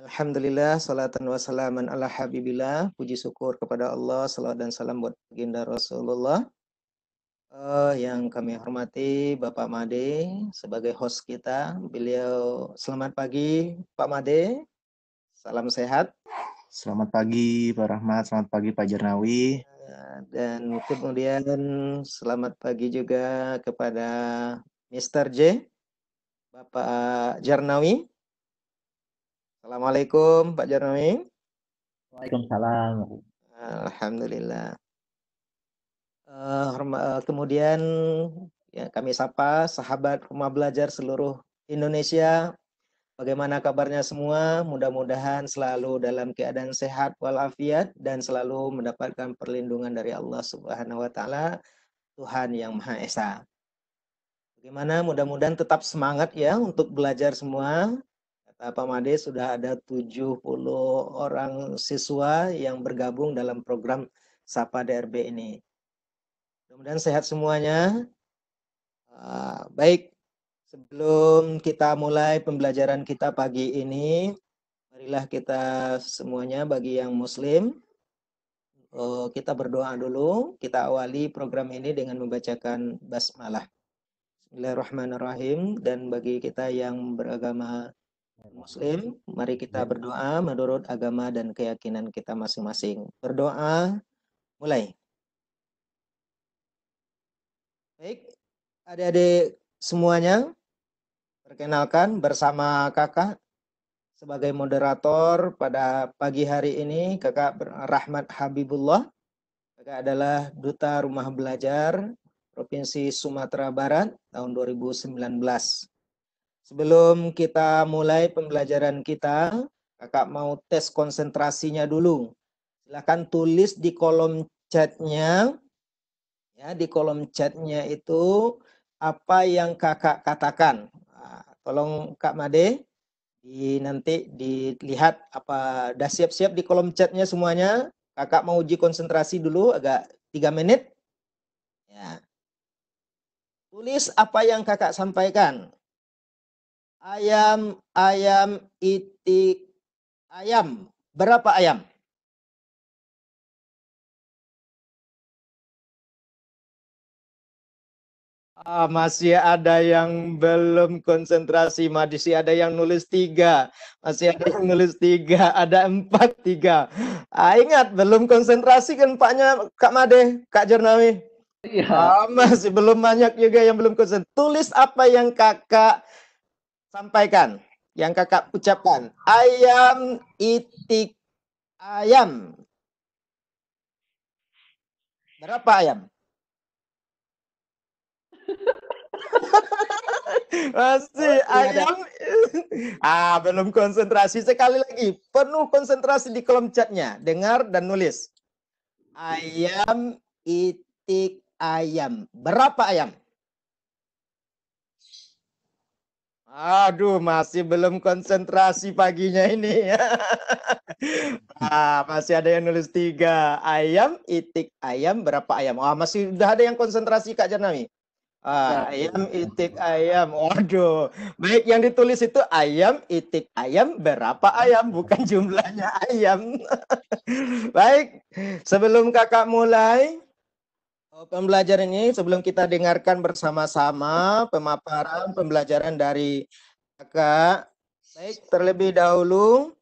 Alhamdulillah, salatan wa salaman ala habibillah. Puji syukur kepada Allah, salat dan salam buat baginda Rasulullah. Uh, yang kami hormati Bapak Made sebagai host kita. Beliau selamat pagi Pak Made. Salam sehat. Selamat pagi Pak Rahmat, selamat pagi Pak Jernawi. Eh, dan kemudian selamat pagi juga kepada Mr. J, Bapak Jarnawi. Assalamualaikum Pak Jarnawi. Waalaikumsalam. Alhamdulillah. Uh, kemudian ya kami sapa sahabat rumah belajar seluruh Indonesia. Bagaimana kabarnya semua? Mudah-mudahan selalu dalam keadaan sehat walafiat dan selalu mendapatkan perlindungan dari Allah Subhanahu wa taala, Tuhan yang Maha Esa. Bagaimana mudah-mudahan tetap semangat ya untuk belajar semua. Pak Made sudah ada 70 orang siswa yang bergabung dalam program Sapa DRB ini. Mudah-mudahan sehat semuanya. Uh, baik, sebelum kita mulai pembelajaran kita pagi ini, marilah kita semuanya bagi yang muslim, uh, kita berdoa dulu. Kita awali program ini dengan membacakan basmalah. Bismillahirrahmanirrahim. Dan bagi kita yang beragama Muslim, mari kita berdoa menurut agama dan keyakinan kita masing-masing. Berdoa, mulai. Baik, adik-adik semuanya, perkenalkan bersama kakak sebagai moderator pada pagi hari ini, kakak Rahmat Habibullah. Kakak adalah Duta Rumah Belajar Provinsi Sumatera Barat tahun 2019. Sebelum kita mulai pembelajaran kita, kakak mau tes konsentrasinya dulu. Silahkan tulis di kolom chatnya. Ya, di kolom chatnya itu apa yang kakak katakan. Nah, tolong Kak Made di nanti dilihat apa udah siap-siap di kolom chatnya semuanya. Kakak mau uji konsentrasi dulu agak tiga menit. Ya. Tulis apa yang kakak sampaikan ayam, ayam, itik, ayam. Berapa ayam? Ah, masih ada yang belum konsentrasi, masih ada yang nulis tiga, masih ada yang nulis tiga, ada empat tiga. Ah, ingat belum konsentrasi kan Paknya Kak Made, Kak Jernawi. Iya. Ah, masih belum banyak juga yang belum konsentrasi. Tulis apa yang kakak sampaikan, yang kakak ucapkan. Ayam itik ayam. Berapa ayam? Masih ayam. ah, belum konsentrasi sekali lagi. Penuh konsentrasi di kolom chatnya. Dengar dan nulis. Ayam itik ayam. Berapa ayam? Aduh, masih belum konsentrasi paginya ini. ah, masih ada yang nulis tiga. Ayam, itik ayam, berapa ayam? Wah, masih udah ada yang konsentrasi Kak Janami. Ah, ya. ayam, itik ayam. Waduh. Baik, yang ditulis itu ayam, itik ayam, berapa ayam? Bukan jumlahnya ayam. Baik, sebelum kakak mulai, Oh, pembelajaran ini sebelum kita dengarkan bersama-sama pemaparan pembelajaran dari kakak. Baik, terlebih dahulu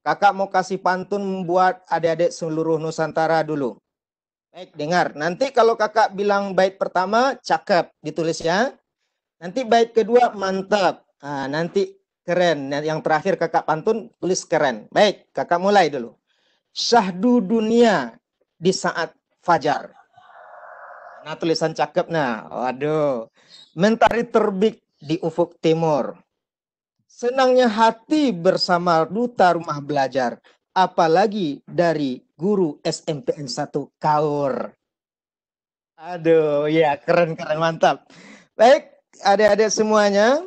kakak mau kasih pantun membuat adik-adik seluruh Nusantara dulu. Baik, dengar. Nanti kalau kakak bilang bait pertama, cakep, ditulis ya. Nanti bait kedua, mantap. Nah, nanti keren. Yang terakhir kakak pantun, tulis keren. Baik, kakak mulai dulu. Syahdu dunia di saat fajar. Nah, tulisan cakep nah. Waduh. Mentari terbit di ufuk timur. Senangnya hati bersama duta rumah belajar. Apalagi dari guru SMPN 1 Kaur. Aduh, ya keren-keren mantap. Baik, adik-adik semuanya,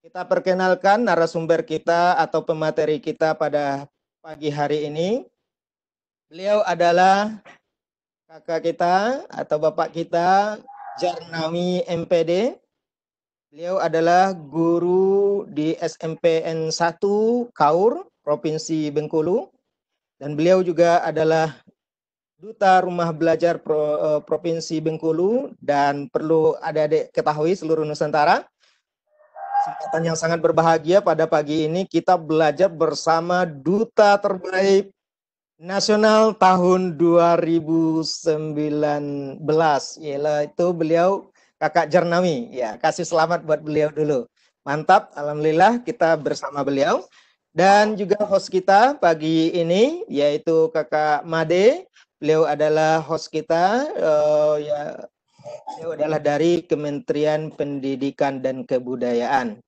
kita perkenalkan narasumber kita atau pemateri kita pada pagi hari ini. Beliau adalah kakak kita atau bapak kita Jarnawi MPD. Beliau adalah guru di SMPN 1 Kaur, Provinsi Bengkulu dan beliau juga adalah Duta Rumah Belajar uh, Provinsi Bengkulu dan perlu adik-adik ketahui seluruh Nusantara kesempatan yang sangat berbahagia pada pagi ini kita belajar bersama duta terbaik nasional tahun 2019 ialah itu beliau Kakak Jarnami ya kasih selamat buat beliau dulu. Mantap alhamdulillah kita bersama beliau. Dan juga host kita pagi ini yaitu Kakak Made. Beliau adalah host kita uh, ya beliau adalah dari Kementerian Pendidikan dan Kebudayaan.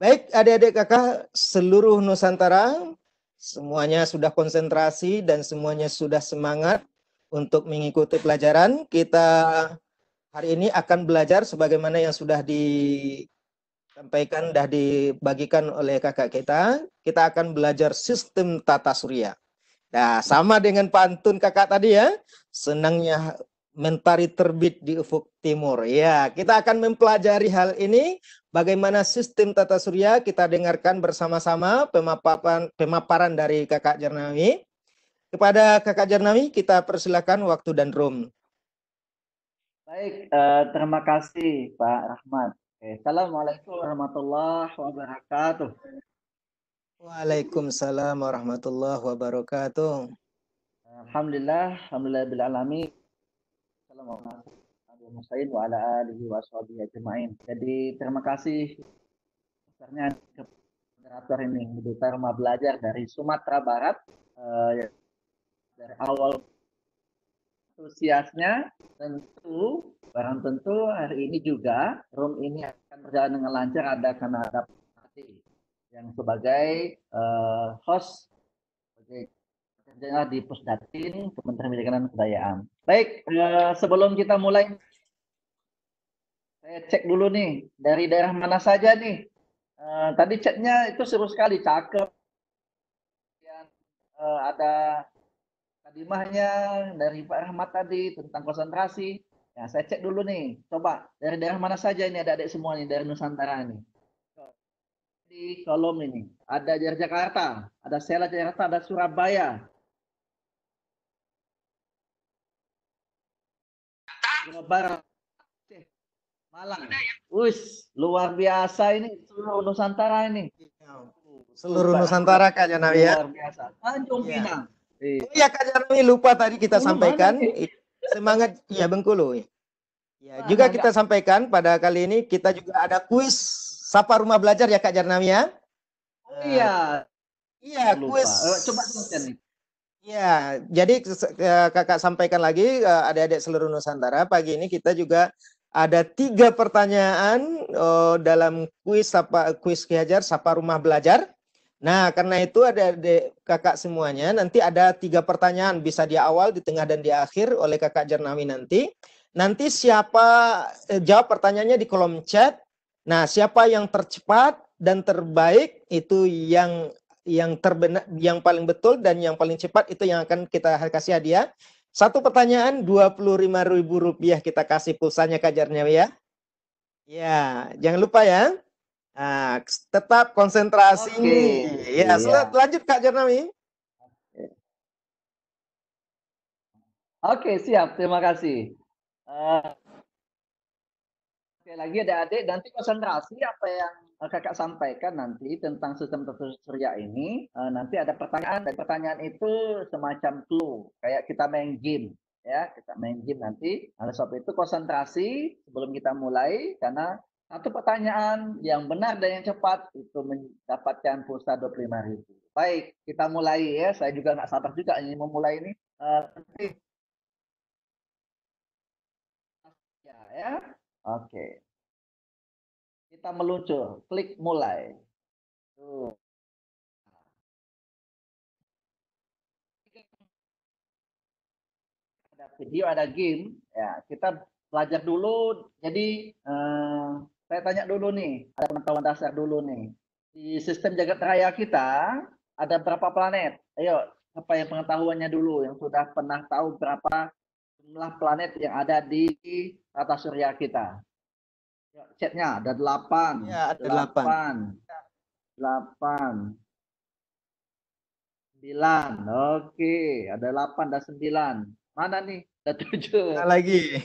Baik adik-adik kakak seluruh Nusantara Semuanya sudah konsentrasi dan semuanya sudah semangat untuk mengikuti pelajaran. Kita hari ini akan belajar sebagaimana yang sudah disampaikan, sudah dibagikan oleh kakak kita. Kita akan belajar sistem tata surya. Nah, sama dengan pantun kakak tadi ya. Senangnya mentari terbit di ufuk timur. Ya, kita akan mempelajari hal ini bagaimana sistem tata surya kita dengarkan bersama-sama pemaparan pemaparan dari Kakak Jarnawi. Kepada Kakak Jarnawi kita persilakan waktu dan room. Baik, uh, terima kasih Pak Rahmat. Assalamualaikum warahmatullahi wabarakatuh. Waalaikumsalam warahmatullahi wabarakatuh. Alhamdulillah, alhamdulillah bil alamin. Assalamualaikum wa ala. Jadi terima kasih besarnya ke moderator ini, Duta Rumah Belajar dari Sumatera Barat. Uh, dari awal antusiasnya tentu barang tentu hari ini juga room ini akan berjalan dengan lancar ada karena ada yang sebagai uh, host sebagai kerjanya di Pusdatin Kementerian Pendidikan dan Kebudayaan. Baik, eh, sebelum kita mulai, saya cek dulu nih dari daerah mana saja nih. Eh, tadi chatnya itu seru sekali, cakep. Eh, ada kadimahnya dari Pak Rahmat tadi tentang konsentrasi. Ya, saya cek dulu nih. Coba dari daerah mana saja ini ada adik semua nih dari Nusantara nih di kolom ini. Ada dari Jakarta, ada Sela Jakarta, ada Surabaya, Jawa Barat, Malang. Wis, luar biasa ini seluruh Nusantara ini. Seluruh Nusantara Kak Janawi ya. Luar biasa. Tanjung ya. Pinang. Oh iya Kak Janawi lupa tadi kita sampaikan semangat ya Bengkulu. Ya, juga kita sampaikan pada kali ini kita juga ada kuis Sapa Rumah Belajar ya Kak Jarnami ya. Oh, iya. Iya, kuis. Coba nih. Ya, jadi kakak sampaikan lagi adik-adik seluruh Nusantara pagi ini kita juga ada tiga pertanyaan oh, dalam kuis sapa kuis Kiajar Sapa Rumah Belajar. Nah, karena itu ada adik kakak semuanya nanti ada tiga pertanyaan bisa di awal, di tengah dan di akhir oleh kakak Jernawi nanti. Nanti siapa eh, jawab pertanyaannya di kolom chat. Nah, siapa yang tercepat dan terbaik itu yang yang terbenar, yang paling betul dan yang paling cepat itu yang akan kita kasih hadiah. Satu pertanyaan dua puluh lima ribu rupiah kita kasih pulsanya kajarnya ya. Ya, jangan lupa ya. Nah, tetap konsentrasi. Okay. Ya, iya. lanjut Kak Jarnami. Oke, siap. Terima kasih. Uh, Oke, lagi ada adik nanti konsentrasi apa yang kakak sampaikan nanti tentang sistem tata surya ini uh, nanti ada pertanyaan dan pertanyaan itu semacam clue kayak kita main game ya kita main game nanti oleh sebab itu konsentrasi sebelum kita mulai karena satu pertanyaan yang benar dan yang cepat itu mendapatkan pulsa 25 ribu. Baik, kita mulai ya. Saya juga nggak sabar juga ini memulai ini. Uh, ya, ya. Oke. Okay. Kita meluncur, klik mulai. Tuh. Ada video, ada game. Ya, kita belajar dulu. Jadi eh, saya tanya dulu nih, ada pengetahuan dasar dulu nih. Di sistem jagat raya kita ada berapa planet? Ayo, apa yang pengetahuannya dulu yang sudah pernah tahu berapa jumlah planet yang ada di tata surya kita? Chatnya ada delapan. Ya, ada delapan. Delapan. 9. Oke, ada 8 dan 9. Mana nih? Ada 7. Mana lagi?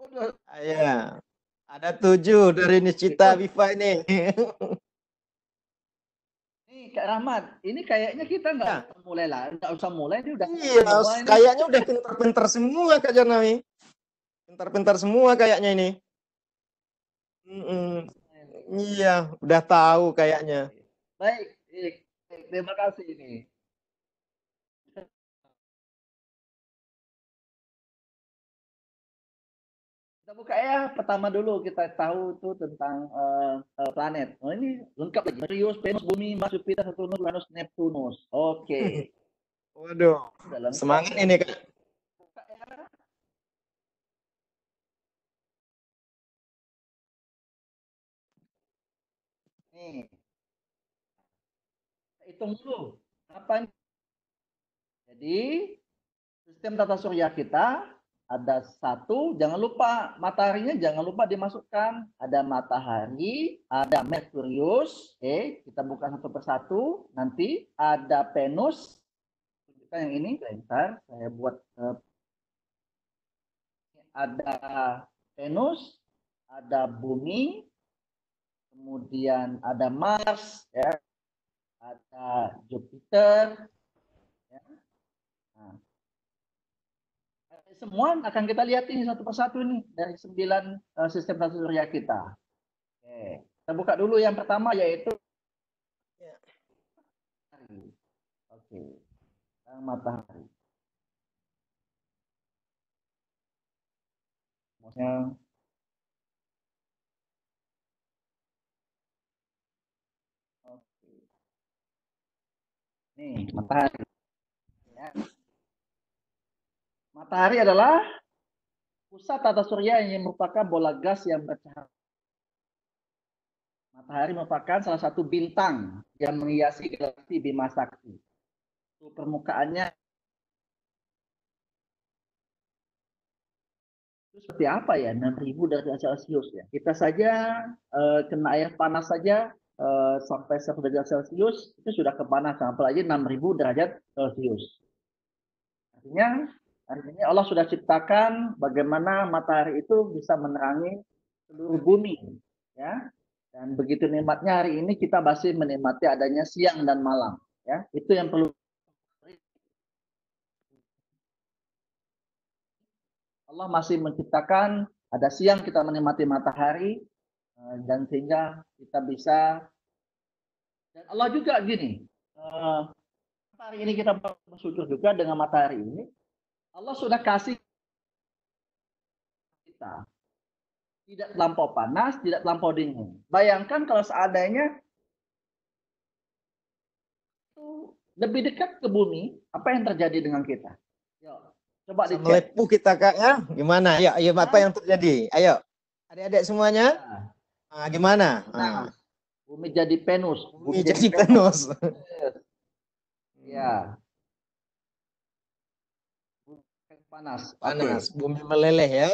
Udah. Ya. Ada tujuh dari Niscita Viva ini. Nih, Kak Rahmat, ini kayaknya kita nggak Ya. usah mulai lah, nggak usah mulai, ini udah Iya, kayaknya udah pintar-pintar semua Kak Janami. Pintar-pintar semua kayaknya ini. Mm-mm. Iya, udah tahu kayaknya. Baik, baik, terima kasih ini. Kita buka ya, pertama dulu kita tahu tuh tentang eh, planet. Oh ini lengkap lagi. Merkurius, Venus, Bumi, Mars, Jupiter, Saturnus, Uranus, Neptunus. Oke. Waduh, Udah lengkap. semangat ini Kak. Kita hitung dulu. Apa ini? Jadi, sistem tata surya kita ada satu, jangan lupa mataharinya jangan lupa dimasukkan. Ada matahari, ada Merkurius, oke, kita buka satu persatu. Nanti ada Venus, tunjukkan yang ini, bentar, saya buat eh, ada Venus, ada bumi, kemudian ada Mars, ya, ada Jupiter, ya. Nah, semua akan kita lihat ini satu persatu ini dari sembilan eh, sistem tata surya kita. Oke, kita buka dulu yang pertama yaitu Ya. matahari. Oke, Yang matahari. Maksudnya Oke. Nih, matahari. Ya. Matahari adalah pusat tata surya yang merupakan bola gas yang bercahaya. Matahari merupakan salah satu bintang yang menghiasi galaksi Bima Sakti. Permukaannya itu seperti apa ya 6000 derajat Celcius ya. Kita saja eh, kena air panas saja eh, sampai 1 derajat Celcius itu sudah kepanasan apalagi 6000 derajat Celcius. Artinya ini Allah sudah ciptakan bagaimana matahari itu bisa menerangi seluruh bumi, ya. Dan begitu nikmatnya hari ini kita masih menikmati adanya siang dan malam, ya. Itu yang perlu Allah masih menciptakan ada siang kita menikmati matahari dan sehingga kita bisa dan Allah juga gini eh, hari ini kita bersyukur juga dengan matahari ini Allah sudah kasih kita tidak terlampau panas, tidak terlampau dingin. Bayangkan kalau seandainya itu lebih dekat ke bumi, apa yang terjadi dengan kita? Yuk, coba dicek. Melepuh kita Kak ya. Gimana? Ayo, ayo apa yang terjadi? Ayo. Adik-adik semuanya, Nah, ah, gimana? nah, Ah, bumi jadi Venus. bumi jadi Venus. Ya. Panas. Panas, bumi meleleh ya.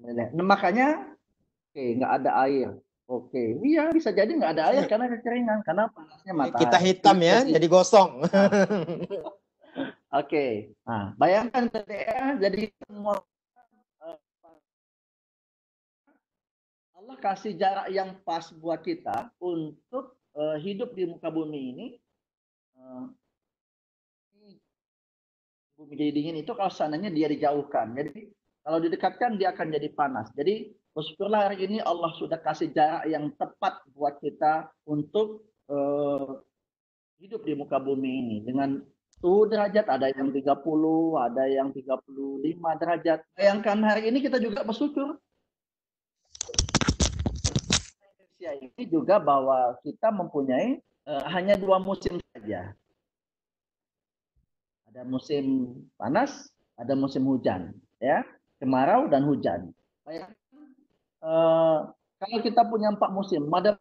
Nah, makanya oke nggak ada air. Oke, iya bisa jadi nggak ada air karena kekeringan karena panasnya matahari. Kita hitam ya, Jadi- jadi gosong. Oke, nah bayangkan ya, jadi semua Allah kasih jarak yang pas buat kita untuk eh, hidup di muka bumi ini. Eh, bumi jadi dingin itu kalau seandainya dia dijauhkan. Jadi kalau didekatkan dia akan jadi panas. Jadi bersyukurlah hari ini Allah sudah kasih jarak yang tepat buat kita untuk eh, hidup di muka bumi ini dengan suhu derajat ada yang 30, ada yang 35 derajat. Bayangkan hari ini kita juga bersyukur. Indonesia ini juga bahwa kita mempunyai eh, hanya dua musim saja. Ada musim panas, ada musim hujan, ya, kemarau dan hujan. Eh, kalau kita punya empat musim, ada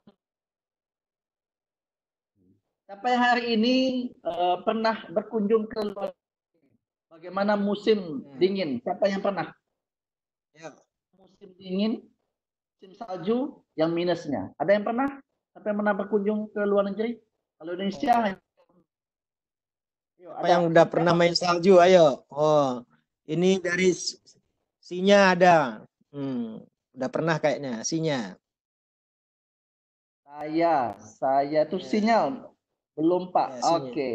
yang hari ini eh, pernah berkunjung ke luar? Bagaimana musim Hmm. dingin? Siapa yang pernah? Ya. Musim dingin, musim salju yang minusnya. Ada yang pernah? Siapa yang pernah berkunjung ke luar negeri? Kalau Indonesia hanya Yuk, Apa ada- yang udah pernah main salju? Ayo. Oh, ini dari Sinya ada. Hmm, udah pernah kayaknya Sinya. Saya, saya tuh Ya. sinyal belum Pak. Sinyal. Oke.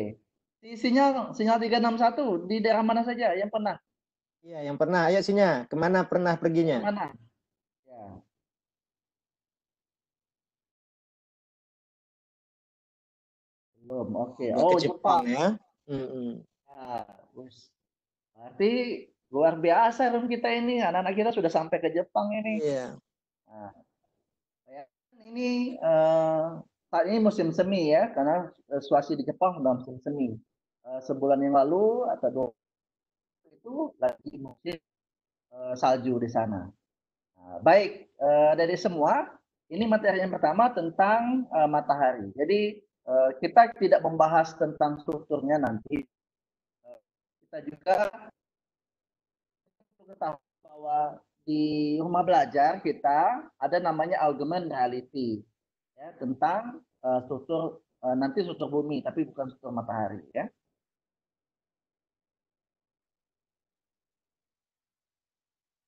Di sinyal sinyal 361 di daerah mana saja yang pernah? Iya, yang pernah. Ayo Sinya, ke mana pernah perginya? Mana? Belum. Oke. Udah Oh, ke Jepang. ya. Mm-mm. Nah, wis. Berarti luar biasa room kita ini. Anak-anak kita sudah sampai ke Jepang ini. Iya. Nah, saya- ini eh, saat ini musim semi ya, karena eh, situasi di Jepang sudah musim semi. Eh, sebulan yang lalu atau dua itu lagi musim eh, salju di sana. Nah, baik, eh, dari semua, ini materi yang pertama tentang eh, matahari. Jadi kita tidak membahas tentang strukturnya nanti. Eh, kita juga ketahui bahwa di rumah belajar kita ada namanya augmented reality ya tentang eh, struktur eh, nanti struktur bumi tapi bukan struktur matahari ya.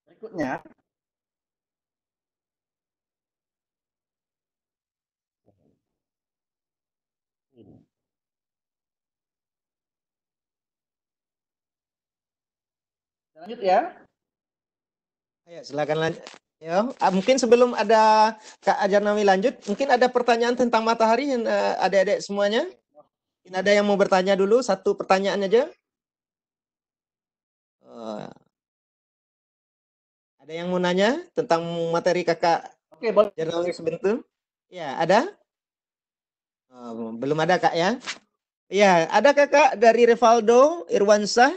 Berikutnya ini. Lanjut ya. Ayo silakan lanjut. Ya, ah, mungkin sebelum ada Kak Ajarnawi lanjut, mungkin ada pertanyaan tentang matahari yang eh, adik-adik semuanya? Mungkin ada yang mau bertanya dulu, satu pertanyaan aja. Eh, ada yang mau nanya tentang materi Kakak Oke, boleh. Ajarnawi sebentar? Ya, ada? Oh, belum ada Kak ya? Ya, ada Kakak dari Revaldo Irwansah?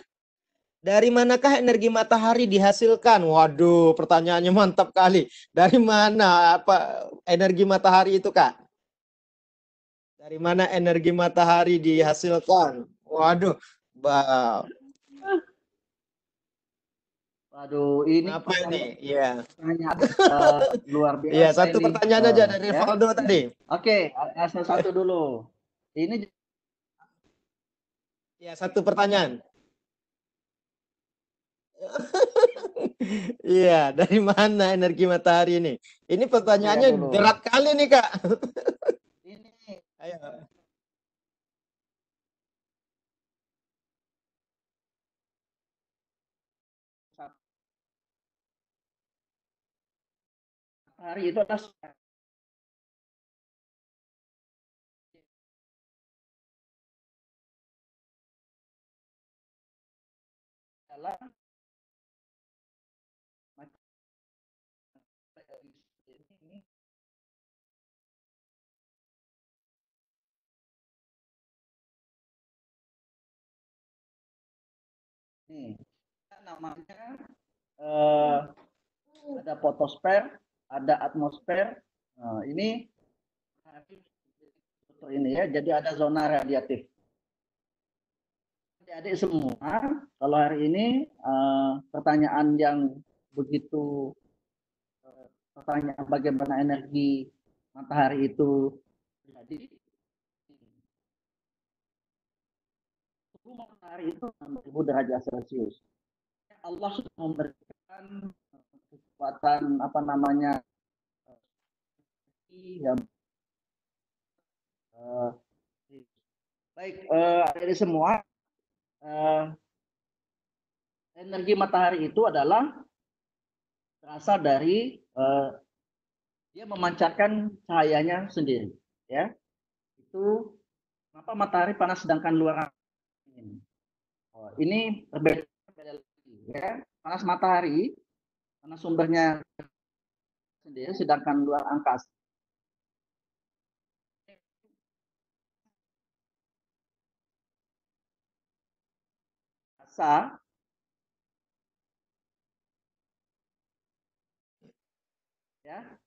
Dari manakah energi matahari dihasilkan? Waduh, pertanyaannya mantap kali. Dari mana apa energi matahari itu, Kak? Dari mana energi matahari dihasilkan? Waduh, ba- Waduh, ini apa ini? Iya. pertanyaan eh, luar biasa. Iya, satu ini. pertanyaan Eh, aja dari ya. Revaldo tadi. Oke, asal satu dulu. Ini Ya, satu pertanyaan. Iya, dari mana energi matahari ini? Ini pertanyaannya dulu. berat kali nih, Kak. ini Ayo. hari itu adalah adalah Nih, namanya eh, ada fotosfer, ada atmosfer. Nah, ini ini ya. Jadi ada zona radiatif. Adik-adik semua, kalau hari ini eh, pertanyaan yang begitu eh, pertanyaan bagaimana energi matahari itu terjadi. Suhu matahari itu 6000 derajat Celcius. Allah sudah memberikan kekuatan apa namanya eh, yang eh, baik eh, adik semua eh, energi matahari itu adalah berasal dari eh, dia memancarkan cahayanya sendiri ya itu kenapa matahari panas sedangkan luar ini berbeda lagi ya. Panas matahari karena sumbernya sendiri sedangkan luar angkasa. Ya.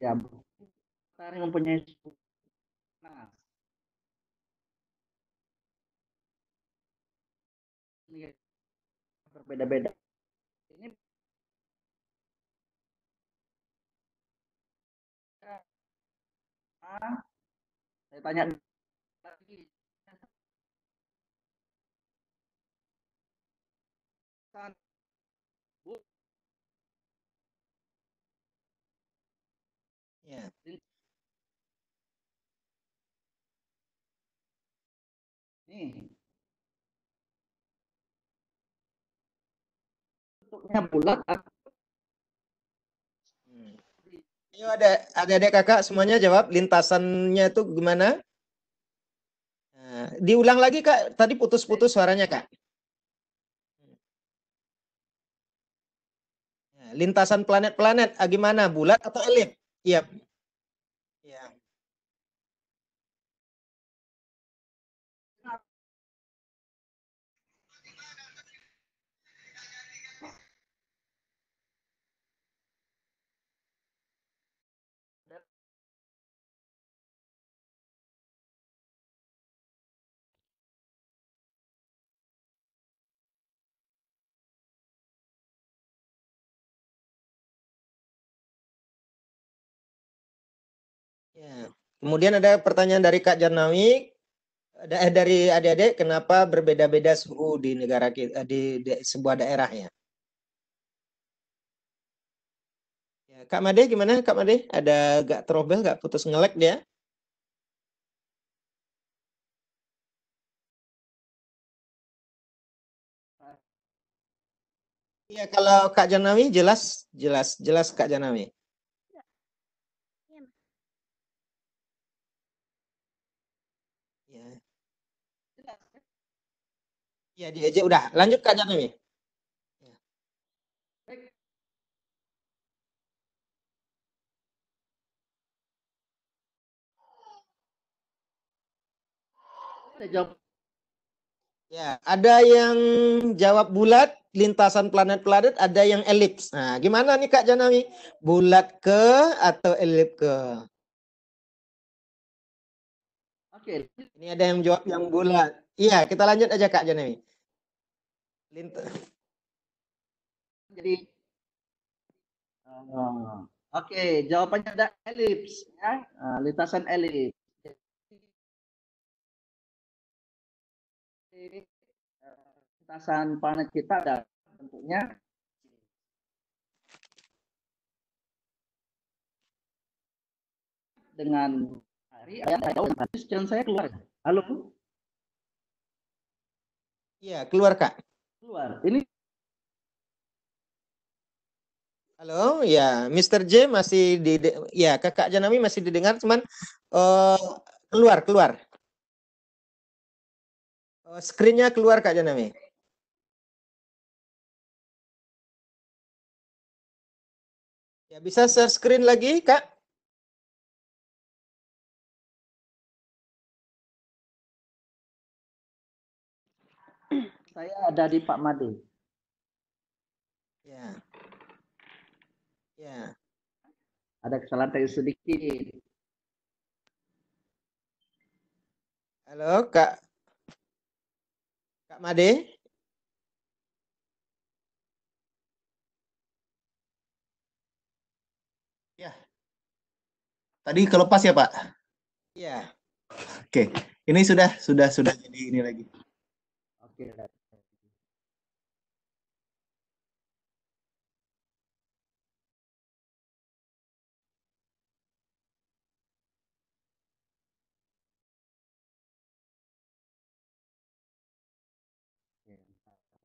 Ya matahari mempunyai panas ini berbeda-beda ini Saya tanya lagi. Bu, Ya. nih. Bentuknya bulat atau Hmm. Ayo ada adik-adik kakak semuanya jawab lintasannya itu gimana? Nah, diulang lagi kak, tadi putus-putus suaranya kak. Nah, lintasan planet-planet ah, gimana? Bulat atau elip? Iya. Ya. Kemudian ada pertanyaan dari Kak Jarnawi, eh, dari adik-adik, kenapa berbeda-beda suhu di negara kita di, di sebuah daerah ya? Ya, Kak Made gimana Kak Made? Ada gak trouble gak putus ngelek dia? Iya kalau Kak Janawi jelas jelas jelas Kak Janawi. Ya. Iya dia aja udah lanjut Kak ada jawab Ya, ada yang jawab bulat, lintasan planet-planet, ada yang elips. Nah, gimana nih Kak Janawi? Bulat ke atau elip ke? Oke, Ini ada yang jawab yang bulat. Iya, kita lanjut aja Kak. Lint jadi eh, oke, jawabannya ada elips ya, Eh, lintasan elips. Eh, lintasan planet kita ada bentuknya dengan hari ada jauh jalan saya keluar. Halo, Iya, keluar Kak. keluar. Ini Halo, ya, Mr. J masih di, ya, Kakak Janami masih didengar, cuman eh, keluar, keluar. Eh, Screen-nya keluar Kak Janami. Ya, bisa share screen lagi, Kak? Saya ada di Pak Made. Ya. Ya. Ada kesalahan teknis sedikit. Halo, Kak. Kak Made? Tadi kelepas ya Pak. Iya. Oke, ini sudah sudah sudah jadi ini lagi. Oke.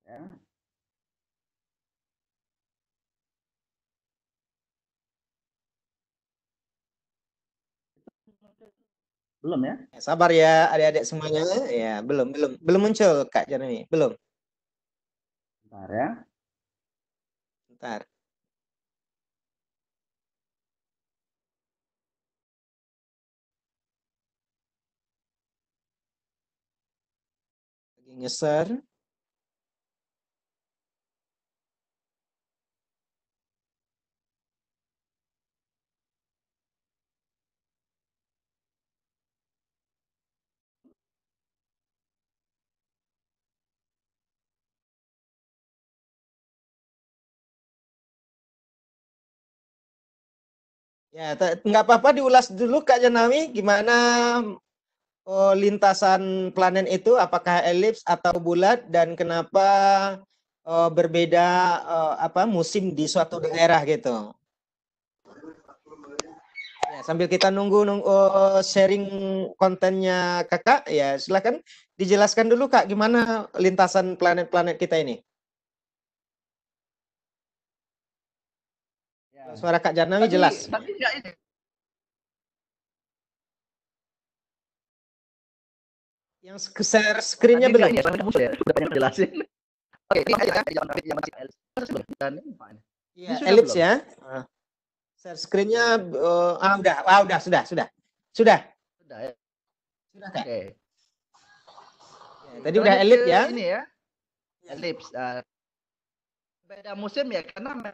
Ya. Belum ya? Sabar ya adik-adik semuanya. Ya, belum belum belum muncul Kak Janami. Belum. Bentar ya. Bentar. Lagi ngeser. Ya, nggak apa-apa diulas dulu Kak Janawi gimana oh, lintasan planet itu apakah elips atau bulat dan kenapa oh, berbeda oh, apa musim di suatu daerah gitu. Ya, sambil kita nunggu, nunggu oh, sharing kontennya Kakak, ya silakan dijelaskan dulu Kak gimana lintasan planet-planet kita ini. Suara Kak Janawi Tapi- jelas. Tapi enggak ini. Yang share screen-nya belum? ini, soalnya kamu sudah banyak jelasin. Oke, ini aja ya. Iya, elips ya. Ah. Share screen-nya eh, ah udah, ah udah, sudah, sudah. Sudah. Sudah ya. Sudah, Kak. Oke. Ya, tadi udah Lanjut elip ke ya. Ini ya. Elips. ah. beda musim ya karena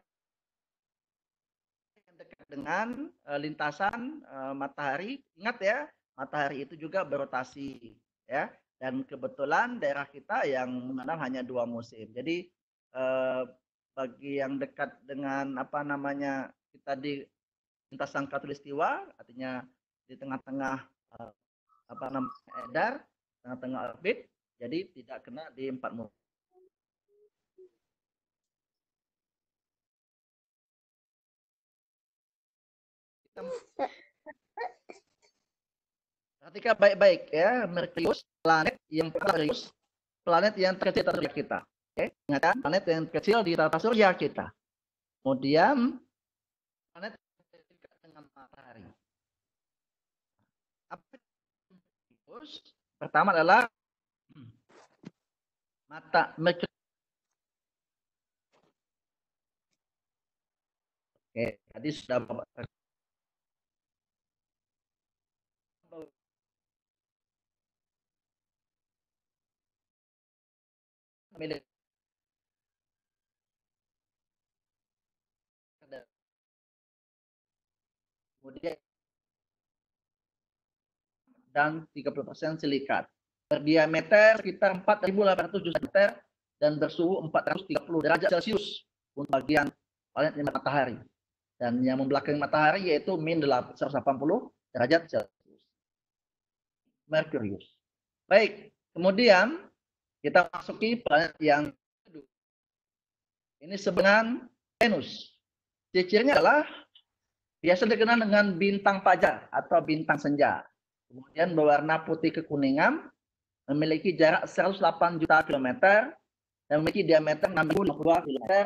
dengan eh, lintasan eh, matahari. Ingat ya, matahari itu juga berotasi ya. Dan kebetulan daerah kita yang mengenal hanya dua musim. Jadi eh, bagi yang dekat dengan apa namanya kita di lintasan katulistiwa, artinya di tengah-tengah eh, apa namanya edar, tengah-tengah orbit, jadi tidak kena di empat musim. Perhatikan baik-baik ya, Merkurius, planet yang Merkurius, planet yang terkecil di tata surya kita. Oke, ingatkan planet yang kecil di tata surya kita. Kemudian planet dengan matahari. Apa Merkurius? Pertama adalah mata Merkurius. Oke, tadi sudah Bapak milik kemudian dan 30% silikat. Berdiameter sekitar 4.800 meter dan bersuhu 430 derajat Celcius untuk bagian planet matahari. Dan yang membelakangi matahari yaitu min 180 derajat Celcius. Merkurius. Baik, kemudian kita masuki planet yang kedua. Ini sebenarnya Venus. Cirinya adalah biasa dikenal dengan bintang fajar atau bintang senja. Kemudian berwarna putih kekuningan, memiliki jarak 108 juta kilometer, dan memiliki diameter 6.062 kilometer,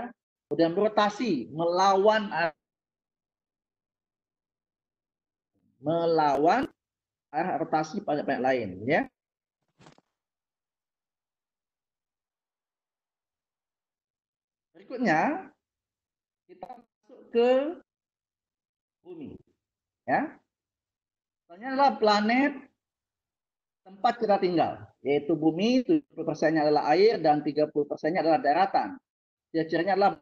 kemudian berotasi melawan melawan arah rotasi planet-planet lain, ya. Berikutnya kita masuk ke bumi. Ya. Soalnya adalah planet tempat kita tinggal, yaitu bumi 70%-nya adalah air dan 30%-nya adalah daratan. Ciri-cirinya adalah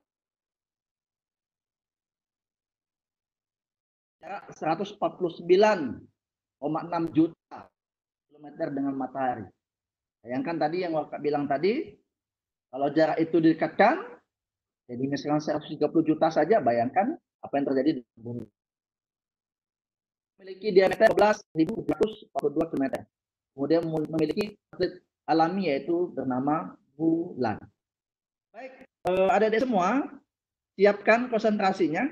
jarak 149,6 juta kilometer dengan matahari. Bayangkan tadi yang Wakak bilang tadi, kalau jarak itu didekatkan, jadi misalnya 130 juta saja, bayangkan apa yang terjadi di bumi. Memiliki diameter 12.242 km. Kemudian memiliki satelit alami yaitu bernama bulan. Baik, eh, adik-adik semua, siapkan konsentrasinya.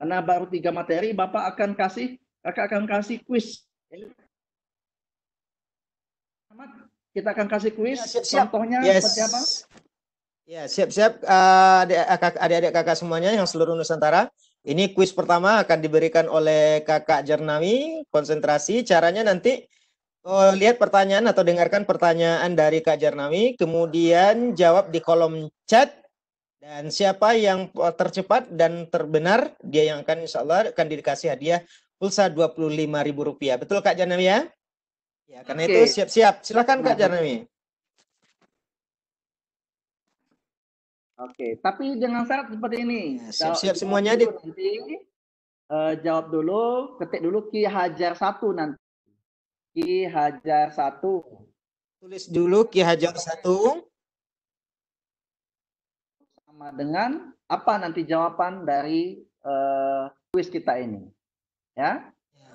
Karena baru tiga materi, Bapak akan kasih, kakak akan kasih kuis. Ahmad, Kita akan kasih kuis. Ya, siap-siap. Contohnya Yes. seperti apa? Ya, siap-siap eh, adik-adik kakak semuanya yang seluruh Nusantara. Ini kuis pertama akan diberikan oleh Kakak Jernawi. Konsentrasi caranya nanti eh, lihat pertanyaan atau dengarkan pertanyaan dari Kak Jernawi, kemudian jawab di kolom chat dan siapa yang tercepat dan terbenar dia yang akan insya Allah akan dikasih hadiah pulsa Rp25.000. Betul Kak Jernawi ya? Ya, karena Oke. itu siap-siap. Silakan Kak Nah, Jernawi. Oke, tapi dengan syarat seperti ini. Siap-siap semuanya, dulu Nanti eh, jawab dulu, ketik dulu Ki Hajar satu nanti. Ki Hajar satu. Tulis dulu Ki Hajar satu. sama dengan apa nanti jawaban dari eh, kuis kita ini. ya.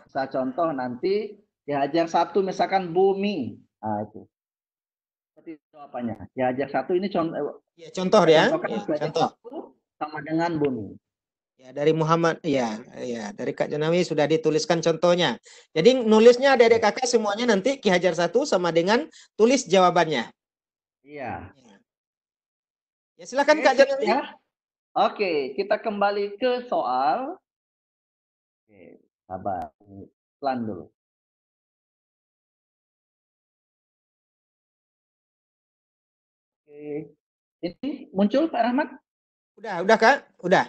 Saya contoh nanti diajar satu misalkan bumi. Nah, itu. Seperti jawabannya. Diajar satu ini contoh Ya, contoh ya. contohkan Ya, diajar contoh. sama dengan bumi. Ya, dari Muhammad, ya, ya, dari Kak Janawi sudah dituliskan contohnya. Jadi nulisnya adik-adik kakak semuanya nanti Ki Hajar satu sama dengan tulis jawabannya. Iya. Ya, silakan Oke, Kak Janawi. ya. Oke, kita kembali ke soal. Oke, sabar. Pelan dulu. Oke. Ini muncul Pak Rahmat? Udah, udah Kak? Udah,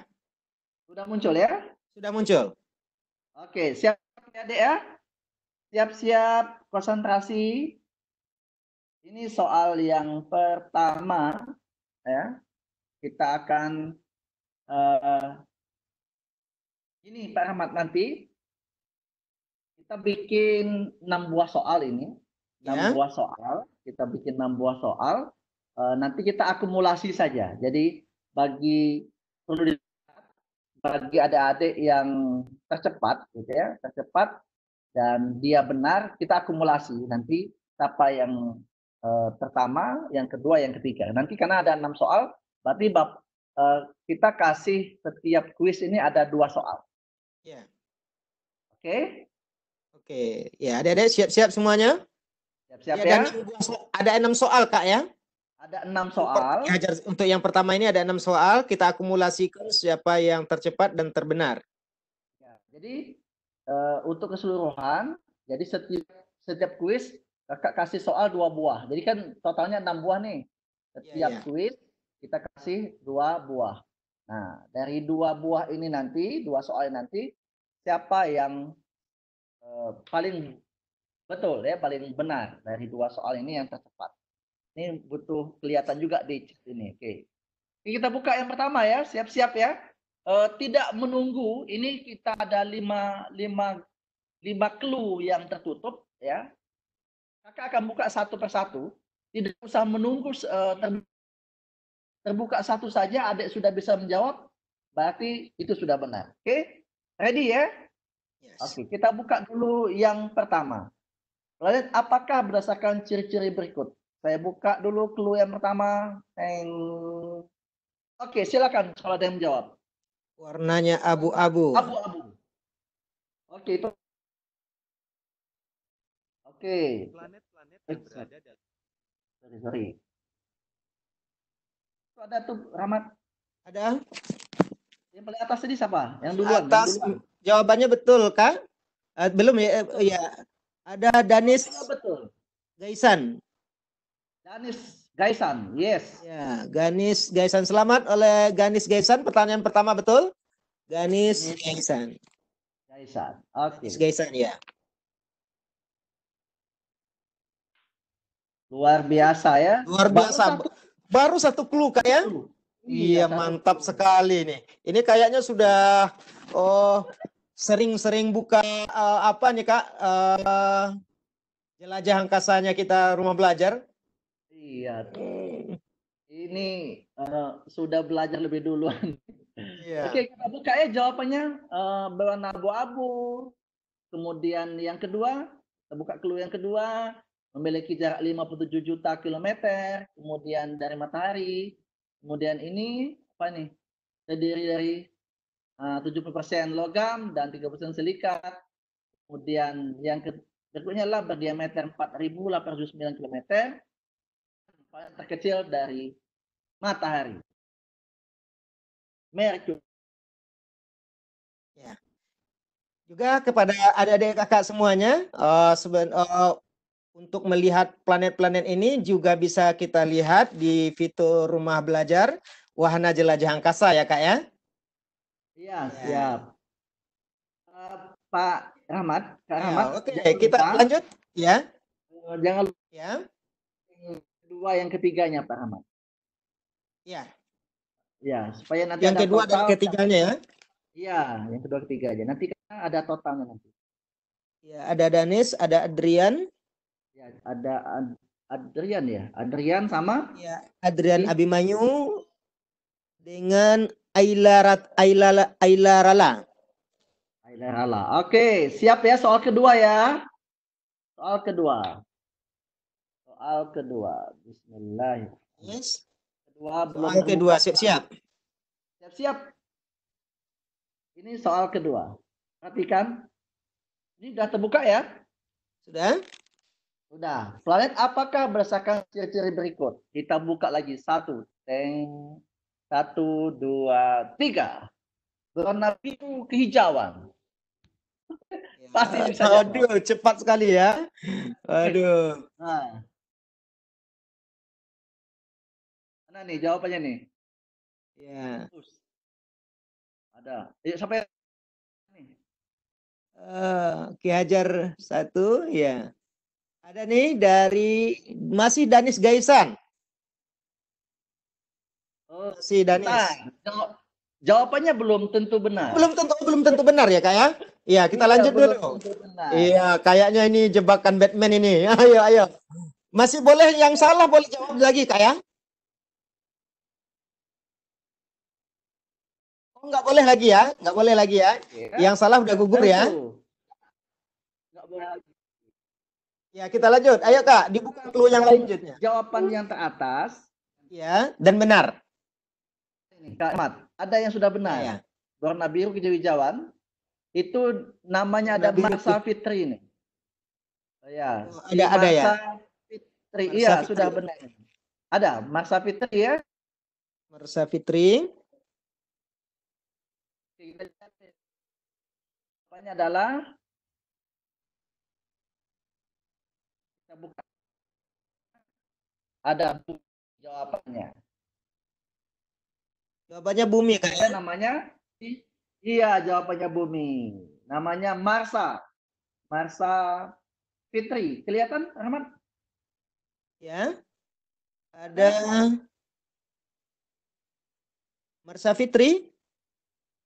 Sudah muncul ya? sudah muncul. Oke, siap ya, Dek ya? Siap-siap konsentrasi. Ini soal yang pertama ya. Kita akan eh, ini Pak Rahmat nanti kita bikin enam buah soal ini. Enam Ya. buah soal, kita bikin enam buah soal. Eh, nanti kita akumulasi saja. Jadi bagi bagi adik-adik yang tercepat gitu ya, tercepat dan dia benar, kita akumulasi nanti siapa yang eh, pertama, yang kedua, yang ketiga. Nanti karena ada enam soal, berarti bab eh, kita kasih setiap kuis ini ada dua soal. Ya. Oke, Oke, ya adik-adik siap-siap semuanya. siap-siap Ya, ya. ada enam soal Kak ya. Ada enam soal. Hajar untuk yang pertama ini ada enam soal. Kita akumulasikan siapa yang tercepat dan terbenar. Ya, jadi eh, untuk keseluruhan, jadi setiap setiap kuis kakak kasih soal dua buah. Jadi kan totalnya enam buah nih. Setiap ya. kuis kita kasih dua buah. Nah dari dua buah ini nanti, dua soal nanti, siapa yang eh, paling betul ya, paling benar dari dua soal ini yang tercepat. Ini butuh kelihatan juga di ini. Oke. Oke, kita buka yang pertama ya, siap-siap ya. Eh, tidak menunggu, ini kita ada lima, lima, lima clue yang tertutup ya. Kakak akan buka satu persatu, tidak usah menunggu eh, ter- terbuka satu saja, adik sudah bisa menjawab, berarti itu sudah benar. Oke, ready ya? Yes. Oke, kita buka dulu yang pertama. Lalu apakah berdasarkan ciri-ciri berikut? Saya buka dulu clue yang pertama. Teng. Oke, silakan kalau ada yang menjawab. Warnanya abu-abu. Abu-abu. Oke, itu. Oke. Planet-planet yang berada dalam Sorry, sorry. Itu ada tuh Rahmat. Ada? Yang paling atas tadi siapa? Yang duluan. yang Atas duluan. jawabannya betul Kak? Eh, belum ya? Eh, ya. Ada Danis Oh, betul. Gaisan. Danis Gaisan. Yes. Ya, Ganis Gaisan selamat oleh Ganis Gaisan. Pertanyaan pertama betul? Ganis Ganis. Gaisan. Gaisan. Oke. Ganis Gaisan ya. Luar biasa ya. Luar Baru biasa. satu Baru satu clue Kak ya? Iya, satu mantap clue. sekali nih. Ini kayaknya sudah oh sering-sering buka eh, apa nih Kak? Eh, jelajah angkasanya kita rumah belajar. Iya. Ini eh, sudah belajar lebih duluan. Iya. Oke, kita buka ya jawabannya eh, berwarna abu-abu. Kemudian yang kedua, kita buka clue yang kedua, memiliki jarak 57 juta kilometer, kemudian dari matahari. Kemudian ini apa nih? Terdiri dari eh, 70% logam dan 30% silikat. Kemudian yang ke- berikutnya adalah berdiameter 4.809 km. Paling terkecil dari matahari. Merkuri. Juga kepada adik-adik kakak semuanya, eh, seben- eh, untuk melihat planet-planet ini juga bisa kita lihat di fitur rumah belajar Wahana Jelajah Angkasa ya kak ya. Iya, Ya. siap. Eh, Pak Rahmat, Kak Ya, Rahmat, Oke, jangan kita lupa, lanjut ya. jangan lupa Ya, kedua yang ketiganya Pak Rahmat. ya. Ya, supaya nanti Yang ada kedua dan total. ketiganya ya. Iya, yang kedua ketiganya. Nanti kan ada totalnya nanti. Ya, ada Danis, ada Adrian, Ya, ada Ad- Adrian ya, Adrian sama ya, Adrian Abimanyu dengan Aila Rat, Aila Aila Rala. Ayla Allah. Oke, siap ya soal kedua ya. Soal kedua. Soal kedua. Bismillah. Yes. Kedua belum Soal kedua siap-siap. Siap-siap. Ini soal kedua. Perhatikan. Ini sudah terbuka ya? Sudah? Sudah. Planet apakah berdasarkan ciri-ciri berikut? Kita buka lagi. Satu. Teng. Satu, dua, tiga. Berwarna biru kehijauan. Pasti bisa jawab. Aduh, cepat sekali ya. Aduh. Nah. Mana nih jawabannya nih? Ya. Ada. Yuk sampai nih. Eh, Ki Hajar satu, ya. Ada nih dari masih Danis Gaisan. Oh, Masih Danis. nah, jawab- jawabannya belum tentu benar. Belum tentu belum tentu benar ya, Kak ya? Iya, kita Iya, lanjut dulu. Iya, kayaknya ini jebakan Batman ini. Ayo, ayo. Masih boleh yang salah boleh jawab lagi, Kak ya? Oh, nggak boleh lagi ya? Nggak boleh lagi ya? Oke. Yang salah udah gugur ya? Nggak boleh lagi. Ya, kita lanjut. Ayo, Kak, dibuka clue yang lanjutnya. Jawaban yang teratas Ya, dan benar. ini Kak Ahmad, ada yang sudah benar. Ya. Warna biru kehijauan itu namanya ada biru Marsa Fitri ini. Ya, Oh, ada- ada ya? Fitri. Marsa Iya, Fitri. sudah benar. Ada Marsa Fitri ya. Marsa Fitri. Jawabannya adalah kita buka. Ada jawabannya. Jawabannya bumi, Kak ya? Namanya iya jawabannya bumi. Namanya Marsa. Marsa Fitri. Kelihatan Rahmat? Ya. Ada Marsa Fitri.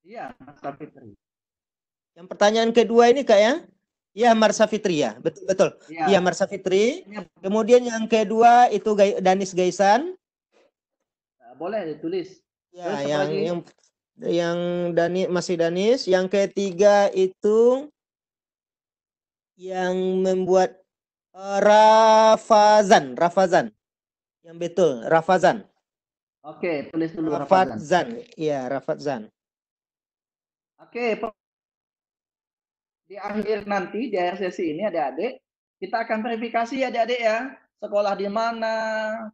Iya, Marsa Fitri. Yang pertanyaan kedua ini Kak ya? Iya, Marsa Fitri ya. Betul betul. Iya. Iya, Marsa Fitri. Ini, Kemudian yang kedua itu Danis Gaisan. eh, boleh ditulis. Ya, Terus apa yang yang yang Dani masih Danis. Yang ketiga itu yang membuat eh, Rafazan, Rafazan. Yang betul, Rafazan. Oke, tulis dulu Rafadzan. Rafazan. Iya, Rafazan. Oke, di akhir nanti di akhir sesi ini adik-adik kita akan verifikasi ya adik-adik ya sekolah di mana,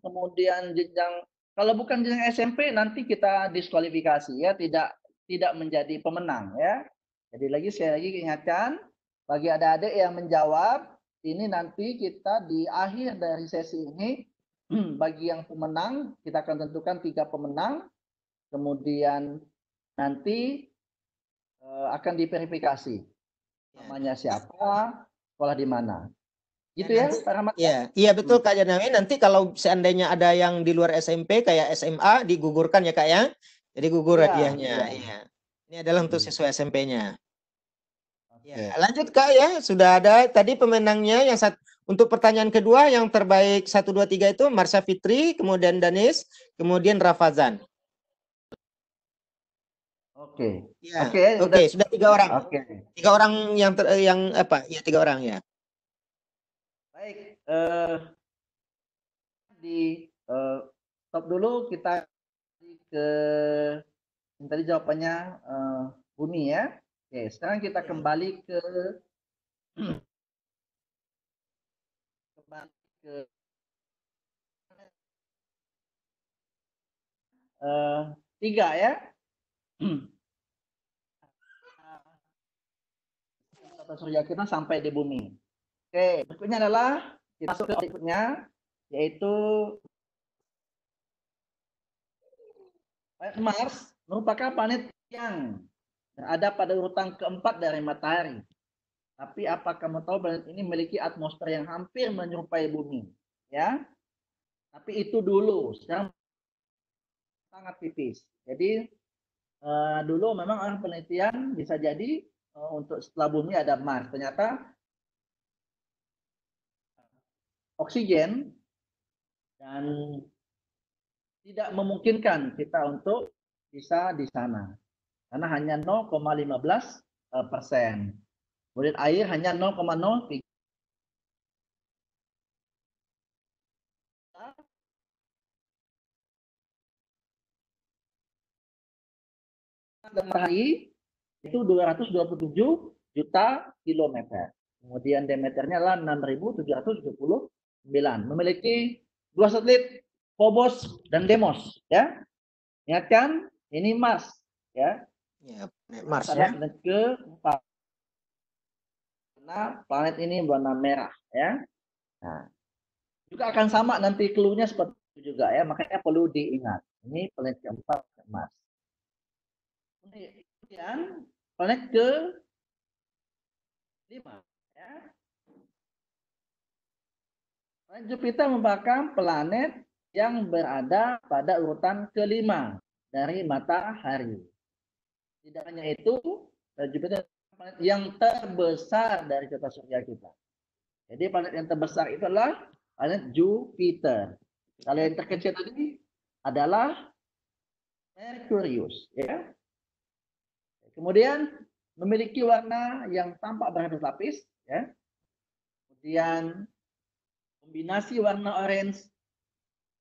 kemudian jenjang kalau bukan jenjang SMP nanti kita diskualifikasi ya tidak tidak menjadi pemenang ya. Jadi lagi sekali lagi ingatkan bagi adik-adik yang menjawab ini nanti kita di akhir dari sesi ini bagi yang pemenang kita akan tentukan tiga pemenang kemudian nanti akan diverifikasi namanya siapa, sekolah di mana. Gitu ya, Pak Rahmat? Iya, iya betul Kak Janawi. Nanti kalau seandainya ada yang di luar SMP kayak SMA digugurkan ya Kak ya. Jadi gugur Iya, hadiahnya. iya. Iya. Ini adalah untuk Hmm. siswa SMP-nya. Ya, lanjut Kak ya. Sudah ada tadi pemenangnya yang sat- untuk pertanyaan kedua yang terbaik 1 2 3 itu Marsha Fitri, kemudian Danis, kemudian Rafazan. Oke. Ya. Oke, Oke, sudah tiga orang. Oke. Tiga orang yang ter- yang apa? Ya tiga orang ya. Baik. eh di eh, stop dulu kita ke yang tadi jawabannya eh, Bumi ya. Oke, sekarang kita kembali ke kembali ke eh, tiga ya. Tata surya kita sampai di bumi. Oke, berikutnya adalah kita masuk ke berikutnya yaitu planet Mars merupakan planet yang berada pada urutan keempat dari matahari. Tapi apakah kamu tahu planet ini memiliki atmosfer yang hampir menyerupai bumi? Ya. Tapi itu dulu, sekarang sangat tipis. Jadi eh, dulu memang orang penelitian bisa jadi eh, untuk setelah bumi ada Mars. Ternyata oksigen dan tidak memungkinkan kita untuk bisa di sana. Karena hanya 0,15 eh, persen. Kemudian air hanya 0,03 per hari itu 227 juta kilometer. Kemudian diameternya adalah 6.779. Memiliki dua satelit Phobos dan Deimos ya. Ingatkan ini Mars ya. Ya, Mars ya. planet keempat. Karena planet ini warna merah ya. Nah, juga akan sama nanti clue-nya seperti itu juga ya, makanya perlu diingat. Ini planet keempat Mars. Kemudian planet ke lima ya. Planet Jupiter merupakan planet yang berada pada urutan kelima dari matahari. Tidak hanya itu, Jupiter planet yang terbesar dari tata surya kita. Jadi planet yang terbesar itu adalah planet Jupiter. Kalau yang terkecil tadi adalah Merkurius, ya. Kemudian memiliki warna yang tampak berlapis-lapis, ya. Kemudian kombinasi warna orange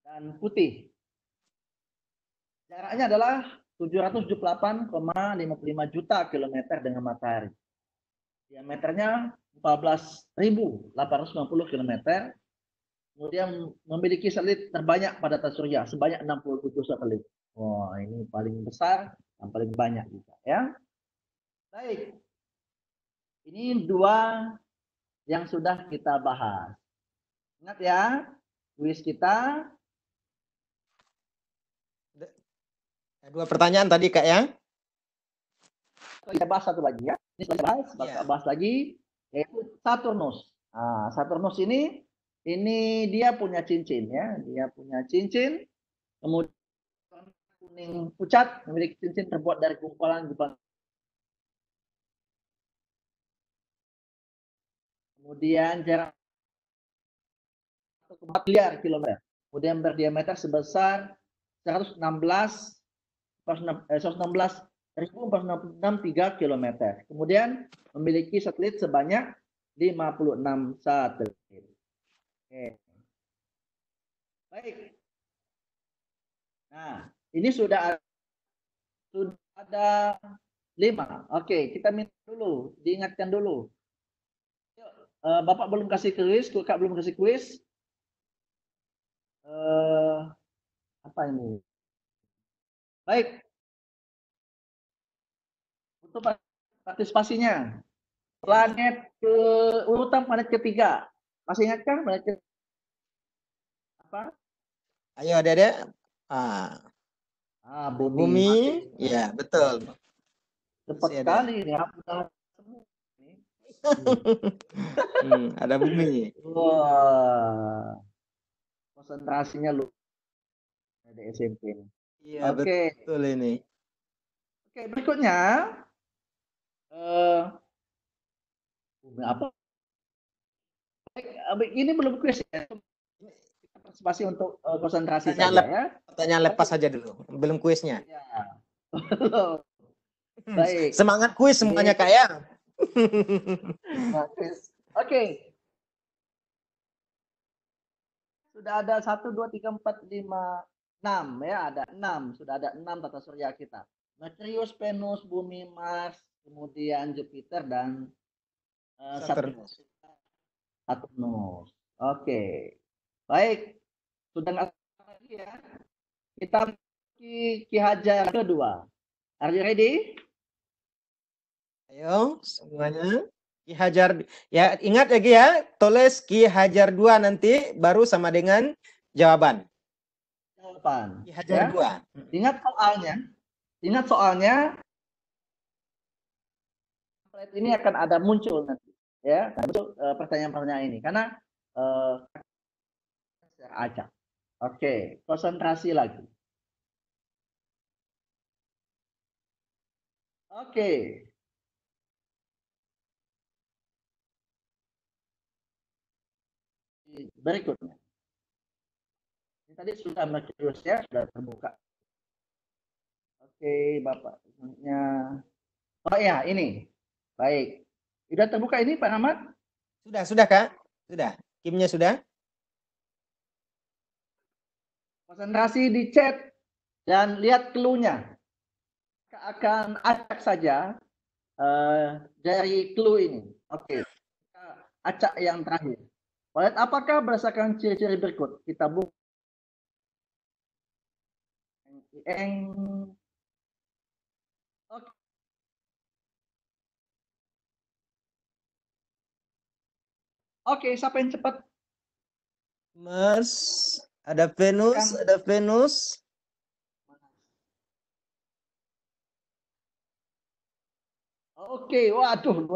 dan putih. Jaraknya adalah 778,55 juta kilometer dengan matahari. Diameternya 14.890 kilometer. Kemudian memiliki satelit terbanyak pada tata surya sebanyak 67 satelit. Wah, ini paling besar dan paling banyak juga ya. Baik. Ini dua yang sudah kita bahas. Ingat ya, kuis kita Dua pertanyaan tadi Kak ya. kita bahas satu lagi ya. Ini sudah bahas, Iya. bahas lagi yaitu Saturnus. Nah, Saturnus ini ini dia punya cincin ya, dia punya cincin kemudian kuning pucat memiliki cincin terbuat dari gumpalan gumpalan kemudian jarak 1,4 miliar kilometer kemudian berdiameter sebesar 116 116 1463 km. Kemudian memiliki satelit sebanyak 56 satelit. Oke. Baik. Nah, ini sudah ada, sudah ada lima. Oke, kita minta dulu, diingatkan dulu. Eh, Bapak belum kasih kuis, Kak belum kasih kuis. Eh, apa ini? Baik, untuk partisipasinya. Planet ke urutan planet ketiga. Masih ingat kan planet ke apa? Ayo Adik-adik. Ah, Ah, bumi. bumi. Ya, betul. Cepat ada. sekali ini. Hmm, ada bumi. Wah. Konsentrasinya lu ada SMP. ini. Iya, Oke. betul ini. Oke, berikutnya eh bumi apa? Baik, eh, Ini belum kuis ya. Partisipasi untuk eh, konsentrasi Tanya saja lep- ya. Pertanyaan lepas saja dulu. Belum kuisnya. Ya. Hmm, Baik. Semangat kuis semuanya Kak ya. Oke. Sudah ada satu, dua, tiga, empat, lima, enam ya. Ada enam. Sudah ada enam tata surya kita. Merkurius, Venus, Bumi, Mars, kemudian Jupiter dan eh, Saturnus. Saturnus. Oke. Baik. Sudah nggak lagi ya. Kita Ki, Ki Hajar kedua. Are you ready? Ayo semuanya. Ki Hajar ya ingat lagi ya, tulis Ki Hajar 2 nanti baru sama dengan jawaban. Jawaban. Ki Hajar ya. 2. Ingat soalnya. Ingat soalnya. Slide ini akan ada muncul nanti. Ya, muncul eh, pertanyaan-pertanyaan ini karena eh, secara acak. Oke, konsentrasi lagi. Oke. Berikutnya. Ini tadi sudah Merkurius ya, sudah terbuka. Oke, Bapak. Selanjutnya. Oh ya, ini. Baik. Sudah terbuka ini Pak Ahmad? Sudah, sudah Kak? Sudah. Kimnya sudah? Konsentrasi di chat dan lihat clue-nya. Akan acak saja eh, dari clue ini. Oke. Kita Acak yang terakhir. Apakah berdasarkan ciri-ciri berikut? Kita buka. Eng. Oke. Oke, siapa yang cepat? Mars, ada Venus, Kan- ada Venus. Oke, waduh,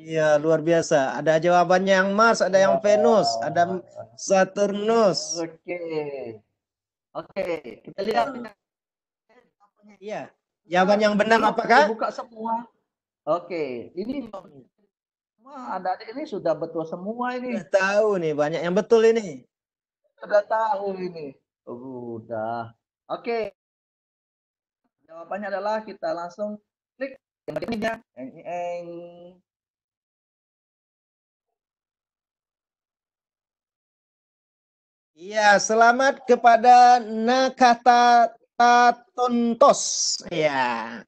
Iya, luar biasa. Ada jawabannya yang Mars, ada yang Venus, ada Saturnus. Oke. Oke, kita lihat. Iya. Jawaban yang benar apakah? Buka semua. Oke, ini semua adik-adik ini sudah betul semua ini. Sudah tahu nih, banyak yang betul ini. Sudah tahu ini. Udah. Oke. Jawabannya adalah kita langsung klik yang berikutnya. Eng, eng. Iya, selamat kepada Nakata Tatontos. Iya.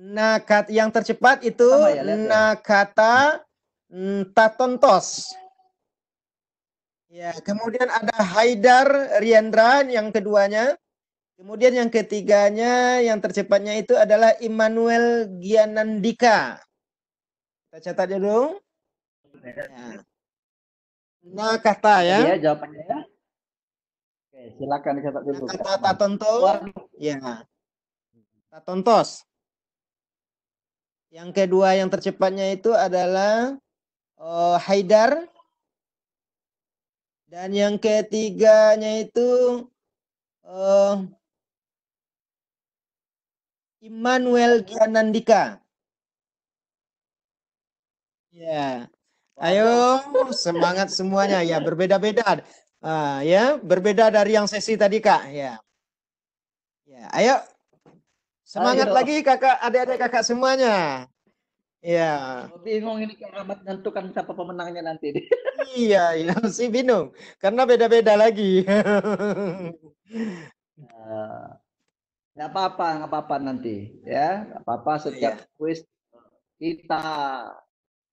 Nakat yang tercepat itu Sama ya, ya. Nakata mm, Tatontos. Ya, kemudian ada Haidar Riandra yang keduanya. Kemudian yang ketiganya yang tercepatnya itu adalah Immanuel Gianandika. Kita catat dulu. Ya. Nakata ya. Iya, jawabannya ya. Oke, silakan dicatat dulu. Nakata Tatonto. Waduh, Ya. Tatontos. Yang kedua yang tercepatnya itu adalah eh, Haidar. Dan yang ketiganya itu eh, Immanuel Gianandika. Ya. Ayo semangat semuanya ya berbeda-beda. Ah, ya, berbeda dari yang sesi tadi Kak. Ya. Ya, ayo semangat Ayo. lagi Kakak, adik-adik Kakak semuanya. Ya. bingung ini Kak Rahmat menentukan siapa pemenangnya nanti. Iya, ya, si bingung karena beda-beda lagi. Eh, nggak apa-apa, nggak apa-apa nanti, ya, nggak apa-apa setiap kuis kita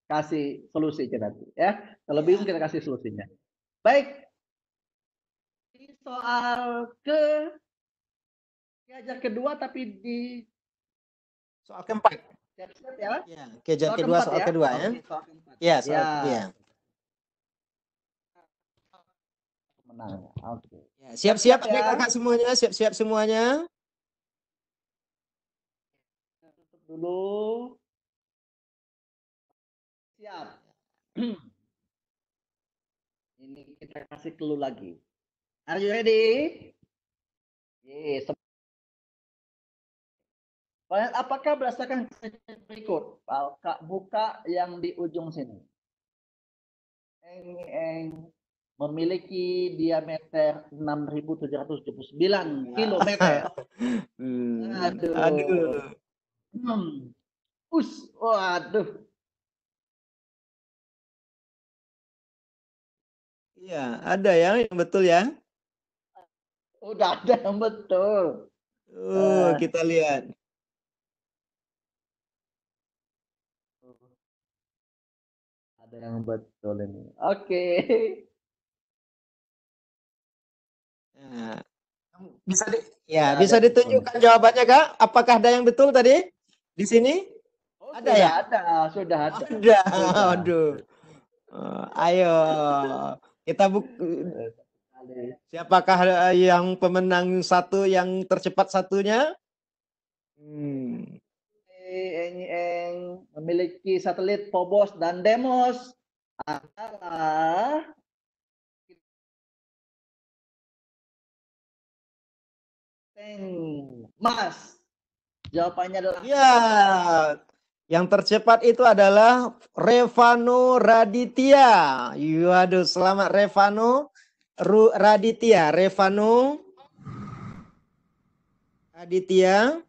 kasih solusi aja nanti, ya. Kalau bingung kita kasih solusinya. Baik. Ini soal ke diajar kedua tapi di Soal keempat. siap-siap ya. Ya, kejar Soal kedua, keempat soal kedua ya. Soal keempat. Ya, soal Ya. ya. Pemenangnya. Oke. Ya, Siap-siap Siap ya. kakak semuanya, siap-siap semuanya. Tutup dulu. Siap. Ini kita kasih clue lagi. Are you ready? Yes. Apakah berdasarkan berikut? Buka, buka yang di ujung sini. Eng, eng memiliki diameter 6.779 kilometer. Hmm, Aduh. Aduh. Hmm. Us, waduh. Iya, ada ya yang betul ya. Udah ada yang betul. Oh, Ah. kita lihat. Ada yang betul ini. Oke. Nah, bisa di, ya, Ada bisa yang betul. ditunjukkan jawabannya Kak? Apakah ada yang betul tadi di sini? Oh, Ada sudah ya? Ada, sudah ada. Ada. Sudah. Aduh. Oh, ayo kita buk siapakah eh, yang pemenang satu yang tercepat satunya? Hmm. Eng memiliki satelit Phobos dan Deimos adalah Mas. Jawabannya adalah Ya, yang tercepat itu adalah Revano Raditya. Waduh, selamat Revano Ru- Raditya. Revano Raditya.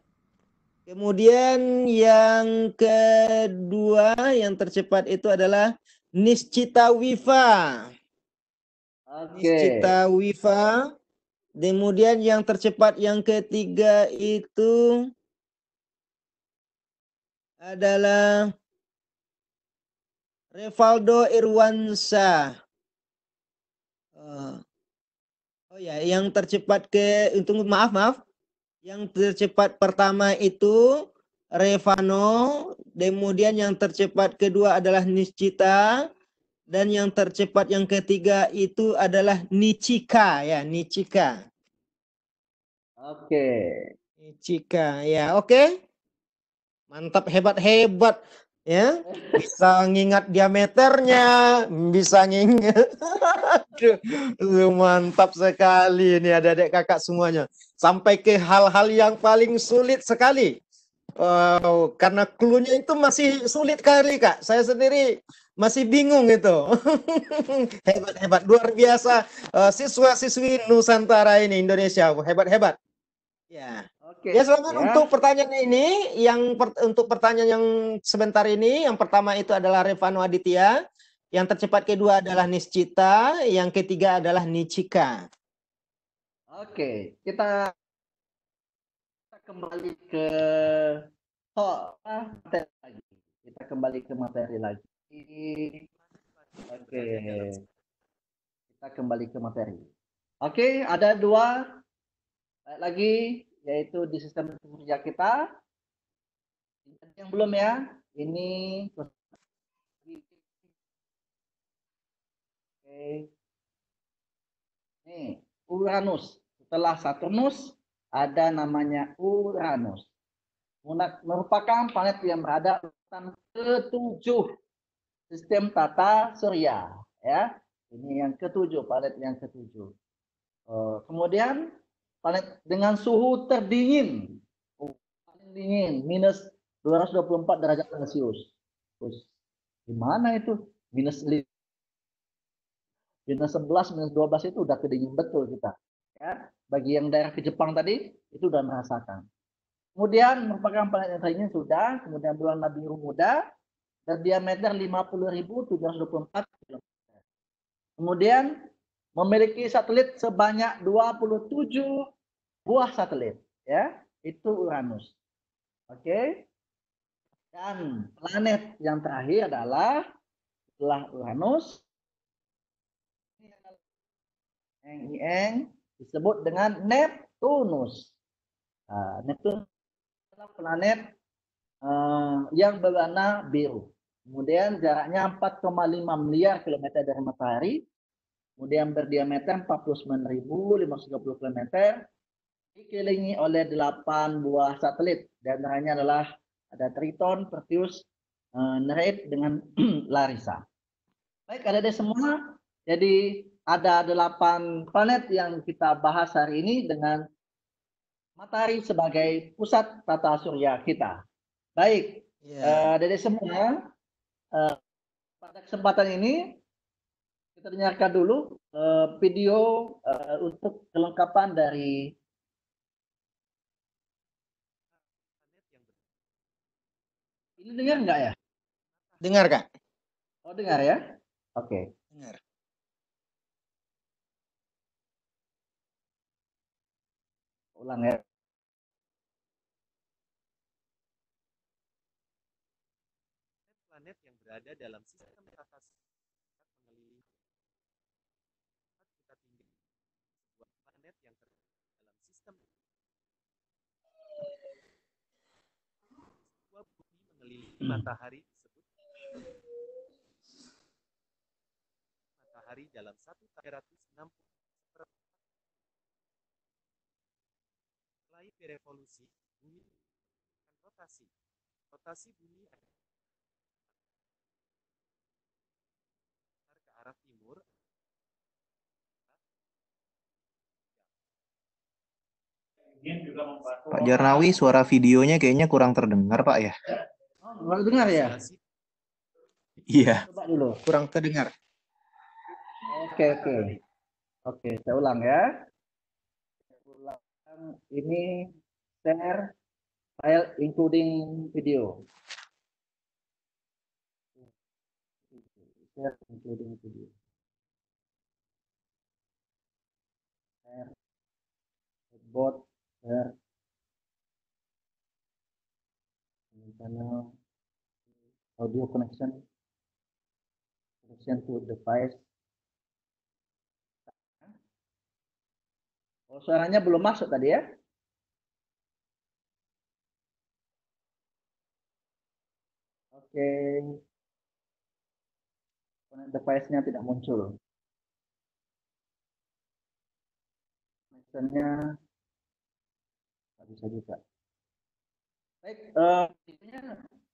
Kemudian yang kedua yang tercepat itu adalah Niscita Wifa. Oke. Niscita Wifa. Kemudian yang tercepat yang ketiga itu adalah Revaldo Irwansa. Eh, oh ya, yang tercepat ke untuk maaf maaf, yang tercepat pertama itu Revano, kemudian yang tercepat kedua adalah Niscita, dan yang tercepat yang ketiga itu adalah Nichika ya, Nichika. Oke. Nichika ya, oke. Mantap hebat-hebat ya. Bisa ngingat diameternya, bisa ngingat. Aduh, mantap sekali ini adik-adik kakak semuanya. Sampai ke hal-hal yang paling sulit sekali. Wow, karena clue-nya itu masih sulit kali kak. Saya sendiri masih bingung itu. hebat hebat luar biasa uh, siswa-siswi Nusantara ini Indonesia hebat hebat. Ya. Oke. Ya selamat ya. untuk pertanyaan ini yang per- untuk pertanyaan yang sebentar ini yang pertama itu adalah Revano Aditya, yang tercepat kedua adalah Niscita, yang ketiga adalah Nichika. Oke, kita kita kembali ke oh, ah, materi lagi. Kita kembali ke materi lagi. Oke. Kita kembali ke materi. Oke, ada dua lagi yaitu di sistem kerja kita. Yang belum ya, ini Oke. Nih, Uranus. Setelah Saturnus ada namanya Uranus. Merupakan planet yang berada urutan ketujuh sistem tata surya. Ya, ini yang ketujuh, planet yang ketujuh. Eh, kemudian planet dengan suhu terdingin, paling dingin, minus 224 derajat Celcius. Terus, gimana itu? Minus minus 11, minus 12 itu udah kedingin betul kita. Ya, bagi yang daerah ke Jepang tadi itu udah merasakan. Kemudian merupakan planet yang terdingin sudah, kemudian bulan Biru muda berdiameter 50.724 km. Kemudian memiliki satelit sebanyak 27 buah satelit ya. Itu Uranus. Oke? Dan planet yang terakhir adalah setelah Uranus. Yang yang disebut dengan Neptunus. Nah, Neptunus adalah planet eh, yang berwarna biru. Kemudian jaraknya 4,5 miliar kilometer dari matahari kemudian berdiameter 49.530 km, dikelilingi oleh 8 buah satelit. Dan antaranya adalah ada Triton, Perseus, eh, Nereid dengan Larissa. Baik, ada deh semua. Jadi ada 8 planet yang kita bahas hari ini dengan matahari sebagai pusat tata surya kita. Baik, Ya. eh, ada deh semua. Eh, pada kesempatan ini kita dengarkan dulu eh, video eh, untuk kelengkapan dari ini dengar nggak ya? Dengar kak? Oh dengar ya? Oke. Dengar. Ulang ya. planet yang berada dalam sistem tata surya mengelilingi kita tinggi sebuah planet yang terdapat dalam sistem sebuah bumi mengelilingi matahari disebut matahari dalam satu 360 Mulai berevolusi, bumi akan rotasi. Rotasi bumi akan ke arah timur. Pak Jarnawi, suara videonya kayaknya kurang terdengar, Pak ya? Oh, nggak dengar ya? Simulasi Iya. Coba dulu. Kurang terdengar. Oke oke. Oke, saya ulang ya. Saya ulang ini share file including video. Share including video. Share. Bot. Share. Channel. Audio connection. Connection to device. Oh, suaranya belum masuk tadi ya? Oke. Connect device-nya tidak muncul. Connection-nya nggak bisa juga. Baik, eh,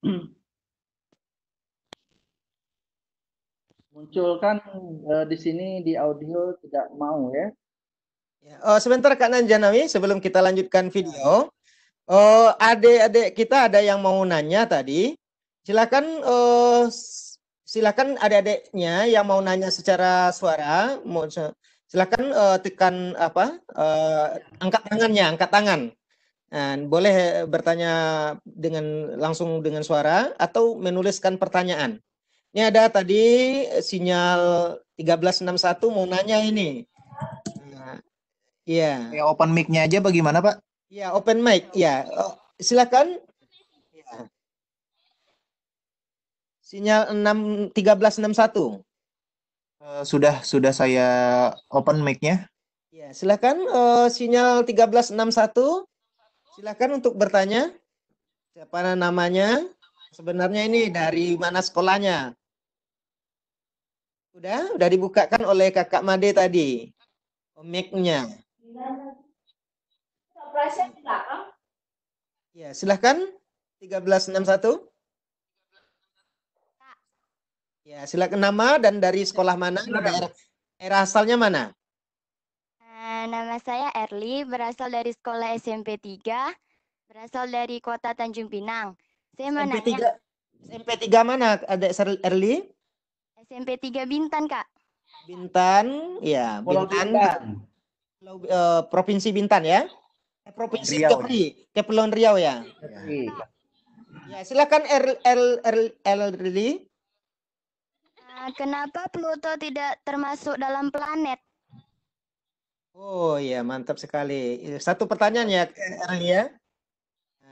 munculkan eh, di sini di audio tidak mau ya. Ya, Oh, sebentar Kak Nanjanawi, sebelum kita lanjutkan video. Oh, adik-adik kita ada yang mau nanya tadi. Silakan s- silakan adik-adiknya yang mau nanya secara suara, silakan eh, tekan apa? eh, angkat tangannya, angkat tangan. Dan boleh bertanya dengan langsung dengan suara atau menuliskan pertanyaan. Ini ada tadi sinyal 1361 mau nanya ini. Nah, Iya. Ya open mic-nya aja bagaimana Pak? Ya, open mic. Ya, Oh, silakan. Ya. Sinyal 6 1361. Eh, sudah sudah saya open mic-nya. Ya, silakan eh, sinyal 1361. Silakan untuk bertanya. Siapa namanya? Sebenarnya ini dari mana sekolahnya? Udah, udah dibukakan oleh Kakak Made tadi. Mic-nya. Ya, silakan 1361. Ya, silakan nama dan dari sekolah mana, daerah, daerah asalnya mana? Eh, Nama saya Erli, berasal dari sekolah SMP 3, berasal dari kota Tanjung Pinang. Saya mau SMP nanya 3 SMP 3 mana Adik Ser- Erli? SMP 3 Bintan, Kak. Bintan, ya, Pulau Bintan, Bintan. Pulau- eh, Provinsi Bintan ya. Eh, Provinsi Riau. Kepri, Kepulauan Riau ya. Oke. Ya, silakan Er Er Er Erli. Eh, Kenapa Pluto tidak termasuk dalam planet? Oh iya, mantap sekali. Satu pertanyaan ya, Erli ya.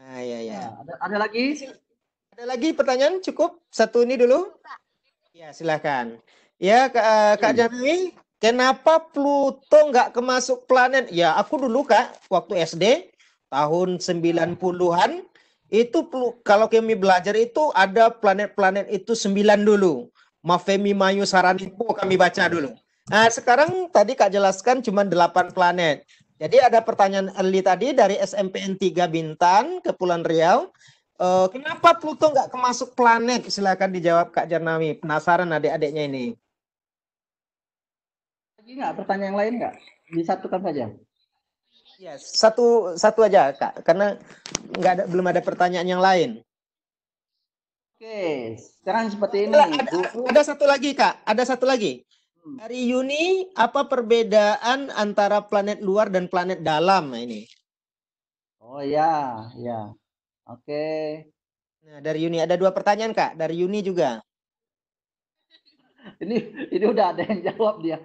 Ah, ya, ya. Nah, ada, ada lagi? Ada lagi pertanyaan? Cukup satu ini dulu? Ya, silakan. Ya, Kak, eh, Kak Jami, kenapa Pluto nggak kemasuk planet? Ya, aku dulu Kak, waktu SD tahun 90-an itu kalau kami belajar itu ada planet-planet itu sembilan dulu. Mafemi Mayu Saranipo kami baca dulu. Nah, sekarang tadi Kak jelaskan cuma delapan planet. Jadi ada pertanyaan early tadi dari SMPN 3 Bintan, Kepulauan Riau. Eh, kenapa Pluto nggak kemasuk planet? Silakan dijawab Kak Jarnawi. Penasaran adik-adiknya ini. Lagi nggak pertanyaan yang lain nggak? Disatukan saja. Ya, satu satu aja Kak, karena nggak ada belum ada pertanyaan yang lain. Oke, sekarang seperti ini. Ada, ada, ada satu lagi Kak, ada satu lagi. Hmm. Dari Yuni, apa perbedaan antara planet luar dan planet dalam ini? Oh ya, ya. Oke. Nah, dari Yuni ada dua pertanyaan Kak, dari Yuni juga. Ini ini udah ada yang jawab dia.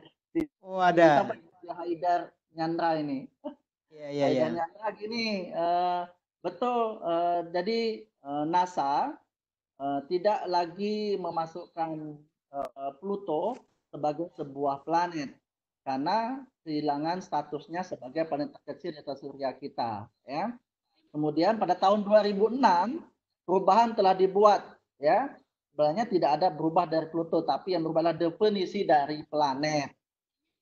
Oh, ada. Kita Haidar Nyandra ini. Iya, iya, iya. Nyandra gini, eh, betul. eh, jadi eh, NASA eh, tidak lagi memasukkan eh, Pluto sebagai sebuah planet karena kehilangan statusnya sebagai planet terkecil di atas surya kita. Ya. Kemudian pada tahun 2006 perubahan telah dibuat. Ya, sebenarnya tidak ada berubah dari Pluto, tapi yang berubah adalah definisi dari planet.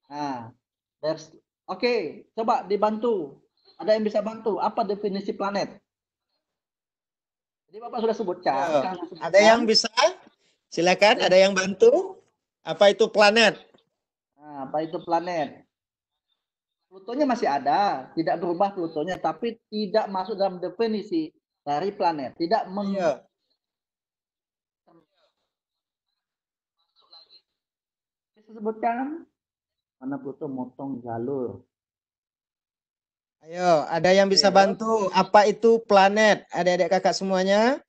Nah, there's- oke, coba dibantu. Ada yang bisa bantu? Apa definisi planet? Jadi Bapak sudah sebutkan. Ya, sekarang saya sebutkan. Ada yang bisa? Silakan, ada yang bantu? Apa itu planet? Nah, apa itu planet? Plutonya masih ada, tidak berubah Plutonya, tapi tidak masuk dalam definisi dari planet, tidak meng Iya. Sebutkan mana Pluto motong jalur. Ayo, ada yang bisa Oke. bantu? Apa itu planet? Adik-adik kakak semuanya?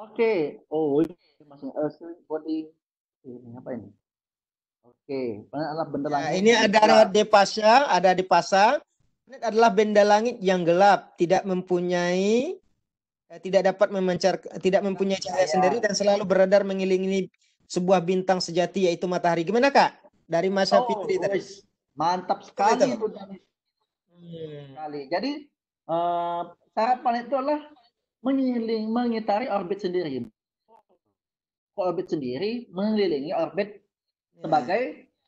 Oke. Oh, ini masih Earth body. Ini apa ini? Oke, planet adalah benda Ya, langit. ini ada gelap. di pasca, ada di pasar. Planet adalah benda langit yang gelap, tidak mempunyai eh, tidak dapat memancar tidak mempunyai cahaya cahaya. sendiri dan selalu beredar mengelilingi sebuah bintang sejati yaitu matahari. Gimana, Kak? Dari Masya Oh, Fitri tadi. Mantap sekali itu? itu. Hmm. sekali. Jadi eh cara planet itu adalah mengeliling mengitari orbit sendiri. Orbit sendiri mengelilingi orbit Ya. sebagai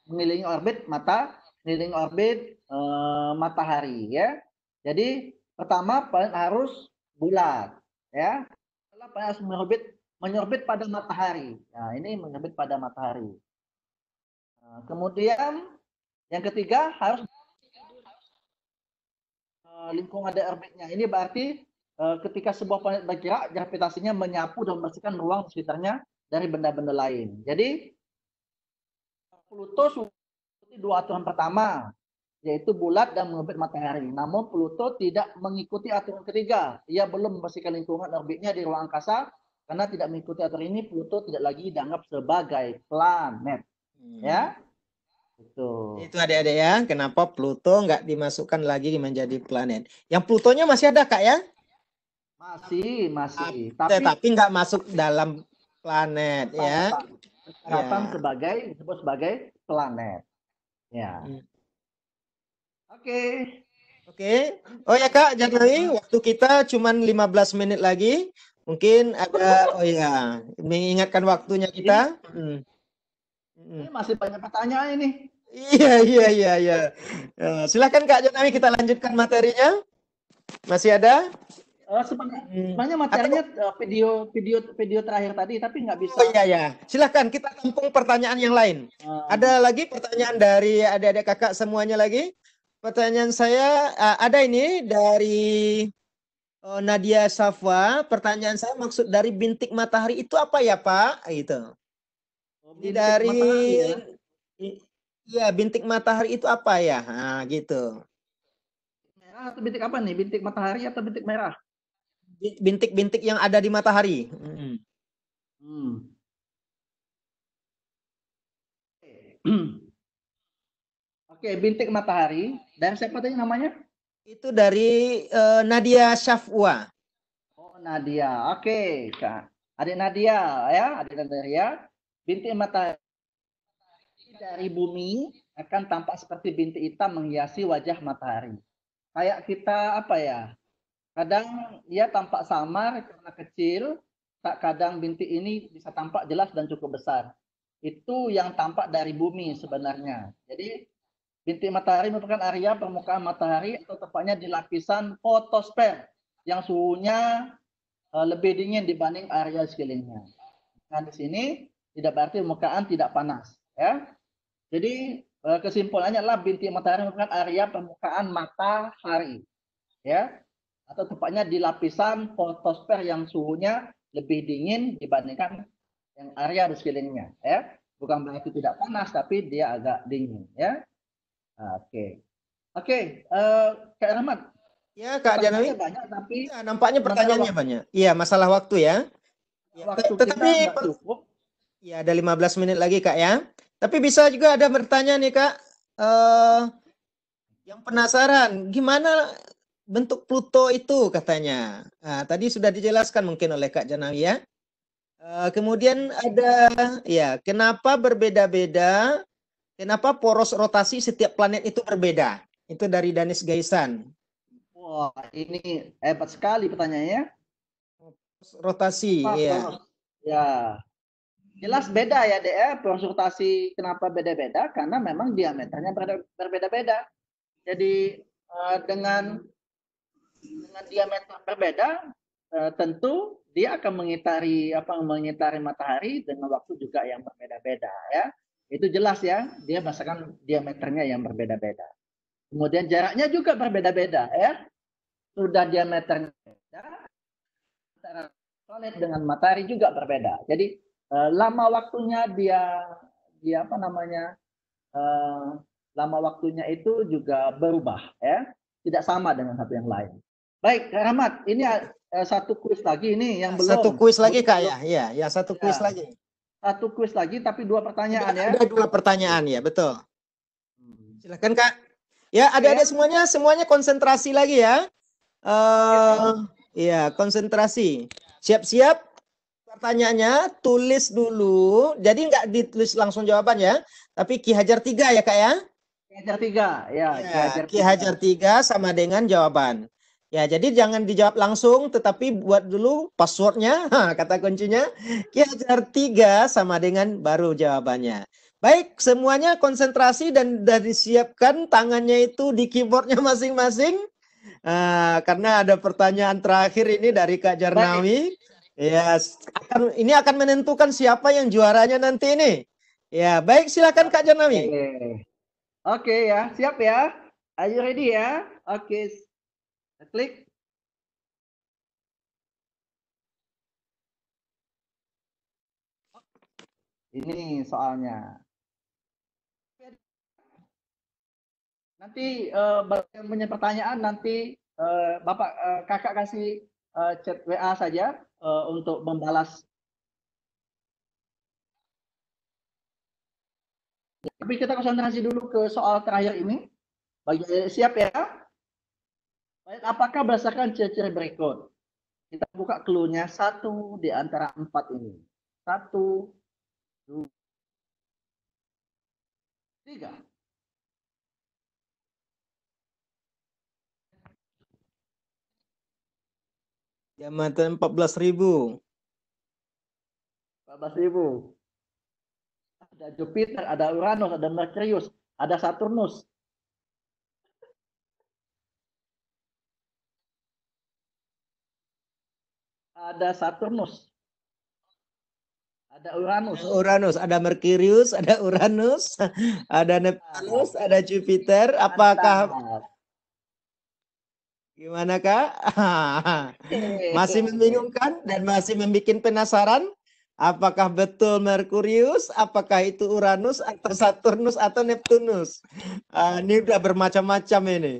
mengelilingi orbit mata, mengelilingi orbit eh, matahari ya. Jadi pertama planet harus bulat ya. Setelah planet harus mengorbit menyorbit pada matahari. Nah, ini menyorbit pada matahari. Nah, kemudian yang ketiga harus eh, lingkungan dari orbitnya. Ini berarti ketika sebuah planet bergerak, gravitasinya menyapu dan membersihkan ruang di sekitarnya dari benda-benda lain. Jadi Pluto seperti dua aturan pertama, yaitu bulat dan mengorbit matahari. Namun Pluto tidak mengikuti aturan ketiga. Ia belum membersihkan lingkungan orbitnya di ruang angkasa karena tidak mengikuti aturan ini. Pluto tidak lagi dianggap sebagai planet. Hmm. Ya, itu. Itu adik-adik ya, kenapa Pluto nggak dimasukkan lagi menjadi planet? Yang Plutonya masih ada, Kak ya? Masih, masih. Tapi, Tapi nggak masuk dalam planet ya. Persyaratan Ya. sebagai disebut sebagai planet. Ya. Hmm. Oke. Oke. Oh ya Kak, Janari, waktu kita cuma 15 menit lagi. Mungkin ada oh ya, mengingatkan waktunya kita. Hmm. Hmm. Ini masih banyak pertanyaan ini. Iya, iya, iya, iya. Eh, silakan Kak Janari kita lanjutkan materinya. Masih ada? Eh, sebenarnya, Hmm. sebenarnya materinya eh, video video video terakhir tadi tapi nggak bisa. Oh iya ya. Silakan kita tampung pertanyaan yang lain. eh, Ada lagi pertanyaan dari adik-adik kakak semuanya lagi? Pertanyaan saya uh, ada ini dari uh, Nadia Safwa. Pertanyaan saya maksud dari bintik matahari itu apa ya Pak? Gitu. oh, Ini bintik dari matahari ya. Iya, bintik matahari itu apa ya? Nah, gitu. Merah atau bintik apa nih? Bintik matahari atau bintik merah? Bi- Bintik-bintik yang ada di matahari. Mm. Hmm. Oke, bintik matahari. Dari siapa tadi namanya? Itu dari uh, Nadia Safwa. Oh, Nadia. Oke, Kak. Adik Nadia ya, adik Nadia. Bintik matahari dari bumi akan tampak seperti bintik hitam menghiasi wajah matahari. Kayak kita apa ya? Kadang ia tampak samar karena kecil, tak kadang bintik ini bisa tampak jelas dan cukup besar. Itu yang tampak dari bumi sebenarnya. Jadi bintik matahari merupakan area permukaan matahari atau tepatnya di lapisan fotosfer yang suhunya eh, lebih dingin dibanding area sekelilingnya. Nah, di sini tidak berarti permukaan tidak panas, ya. Jadi eh, kesimpulannya adalah bintik matahari merupakan area permukaan matahari, ya, atau tepatnya di lapisan fotosfer yang suhunya lebih dingin dibandingkan yang area di sekelilingnya, ya. Bukan berarti tidak panas, tapi dia agak dingin, ya. Oke, oke, eh, Kak Rahmat, Ya, Kak Janawi. banyak tapi Ya, nampaknya pertanyaannya banyak. Iya, masalah waktu ya. Ya, waktu kita tetapi per- cukup. Ya, ada 15 menit lagi, Kak ya. Tapi bisa juga ada bertanya nih, Kak. Eh yang penasaran, gimana bentuk Pluto itu katanya. Nah, tadi sudah dijelaskan mungkin oleh Kak Janawi ya. Eh, kemudian ada ya, kenapa berbeda-beda? Kenapa poros rotasi setiap planet itu berbeda? Itu dari Danis Gaisan. Wah, ini hebat sekali pertanyaannya. Rotasi, Apa ya. poros? Ya, jelas beda ya, Dek. ya. Konsultasi kenapa beda-beda? Karena memang diameternya ber- berbeda-beda. Jadi eh, dengan dengan diameter berbeda, eh, tentu dia akan mengitari apa mengitari matahari dengan waktu juga yang berbeda-beda ya. Itu jelas ya, dia berdasarkan diameternya yang berbeda-beda. Kemudian jaraknya juga berbeda-beda ya. Sudah diameternya beda, antara planet dengan matahari juga berbeda. Jadi eh, lama waktunya dia dia apa namanya eh, lama waktunya itu juga berubah ya tidak sama dengan satu yang lain baik Kak Rahmat ini eh, satu kuis lagi ini yang belum Satu kuis lagi Kak ya. Iya, ya satu kuis Ya. lagi. satu kuis lagi tapi dua pertanyaan ya Ada dua pertanyaan ya, betul. Hmm. Silakan Kak. Ya, adik-adik semuanya semuanya konsentrasi lagi ya. Eh, iya, konsentrasi. Siap-siap pertanyaannya, tulis dulu. Jadi nggak ditulis langsung jawabannya, tapi Ki Hajar tiga ya Kak ya. Ki Hajar tiga ya, Ki Ya, Ki. Hajar tiga sama dengan jawaban. Ya, jadi jangan dijawab langsung, tetapi buat dulu passwordnya, kata kuncinya. Ki Hajar tiga sama dengan baru jawabannya. Baik, semuanya konsentrasi dan sudah disiapkan tangannya itu di keyboardnya masing-masing. Ah, karena ada pertanyaan terakhir ini dari Kak Jarnawi. Ya, s- akan ini akan menentukan siapa yang juaranya nanti ini. Ya, baik silakan Kak Jarnawi. Oke. Oke ya, siap ya. Are you ready ya? Oke. Klik. Ini soalnya. Nanti bagi yang punya pertanyaan nanti eh, Bapak eh, Kakak kasih eh, chat WA saja eh, untuk membalas. Tapi kita konsentrasi dulu ke soal terakhir ini. Bagi siap ya? Baik, apakah berdasarkan ciri-ciri berikut? Kita buka clue-nya satu di antara empat ini. Satu, dua, tiga. Jabatan 14.000. 14.000. Ada Jupiter, ada Uranus, ada Merkurius, ada Saturnus. Ada Saturnus. Ada Uranus. Uranus, ada Merkurius, ada Uranus, ada Neptunus, ada Jupiter. Apakah gimana Kak? Masih membingungkan dan masih membuat penasaran? Apakah betul Merkurius? Apakah itu Uranus atau Saturnus atau Neptunus? Ah, ini udah bermacam-macam ini.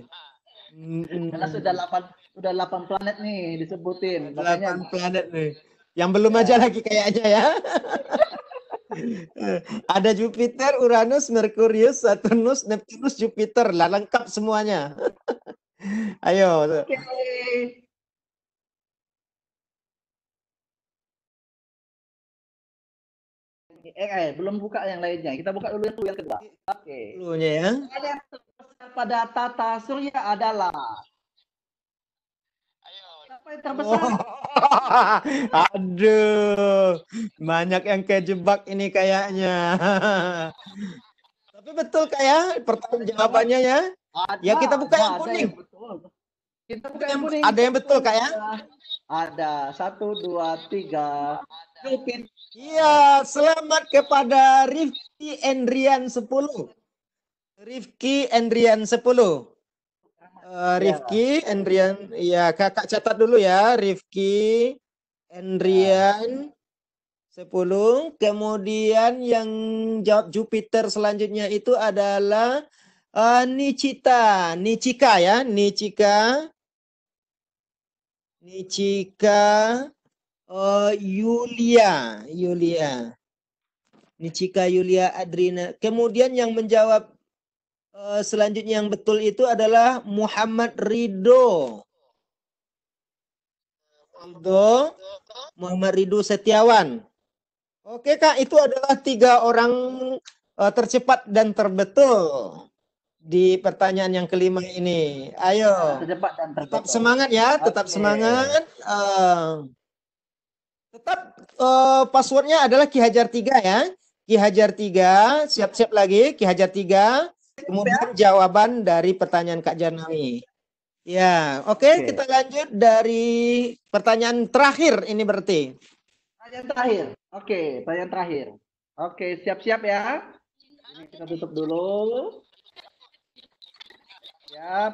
Karena sudah 8 sudah 8 planet nih disebutin. Delapan Makanya planet nih. Yang belum aja lagi kayaknya ya. Ada Jupiter, Uranus, Merkurius, Saturnus, Neptunus, Jupiter. Lah lengkap semuanya. Ayo. Oke. Eh, eh, belum buka yang lainnya. Kita buka dulu yang yang kedua. Oke. Dulunya ya. Pada tata surya adalah Yang terbesar? Aduh, banyak yang kejebak ini kayaknya. Tapi betul kayak pertanyaan jawabannya ya. Ada, Ya, kita buka yang ada kuning. betul. Kita buka yang kuning. Ada yang betul kak ya? Ada satu, dua, tiga. Iya, selamat kepada Rifki Endrian 10. Rifki Endrian 10. Eh, Rifki Endrian, ya kakak catat dulu ya, Rifki Endrian 10. Kemudian yang jawab Jupiter selanjutnya itu adalah eh, Nichita, Nichika ya, Nichika. Nichika eh, Yulia, Yulia. Nichika Yulia Adrina. Kemudian yang menjawab selanjutnya yang betul itu adalah Muhammad Ridho. Ridho, Muhammad Ridho Setiawan. Oke Kak, itu adalah tiga orang eh, tercepat dan terbetul di pertanyaan yang kelima ini. Ayo, Tercepat dan tetap semangat ya, tetap Oke. semangat. Eh, tetap eh, passwordnya adalah Ki Hajar 3 ya. Ki Hajar 3, siap-siap lagi Ki Hajar 3. Kemudian jawaban dari pertanyaan Kak Janawi. Ya, oke Oke. kita lanjut dari pertanyaan terakhir ini berarti. Pertanyaan terakhir. Oke, pertanyaan terakhir. Oke, siap-siap ya. Ini kita tutup dulu. Siap.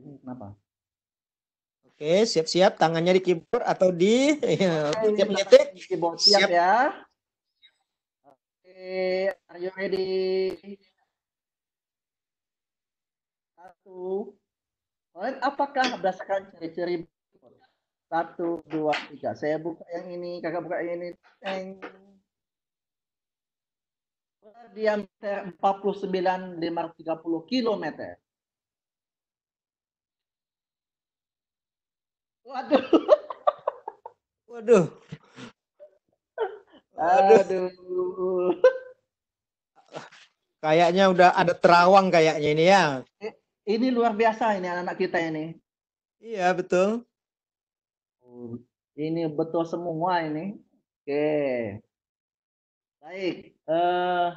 Ini kenapa? Oke, siap-siap tangannya di keyboard atau di ya, Siap. siap ya. Are you ready? Satu. Apakah berdasarkan ciri-ciri? Satu, dua, tiga. Saya buka yang ini, kakak buka yang ini. Teng. Berdiameter 49.530 km. Waduh, Waduh. Aduh. kayaknya udah ada terawang kayaknya ini ya. Ini luar biasa ini anak-anak kita ini. Iya, betul. Oh, Ini betul semua ini. Oke. Baik. eh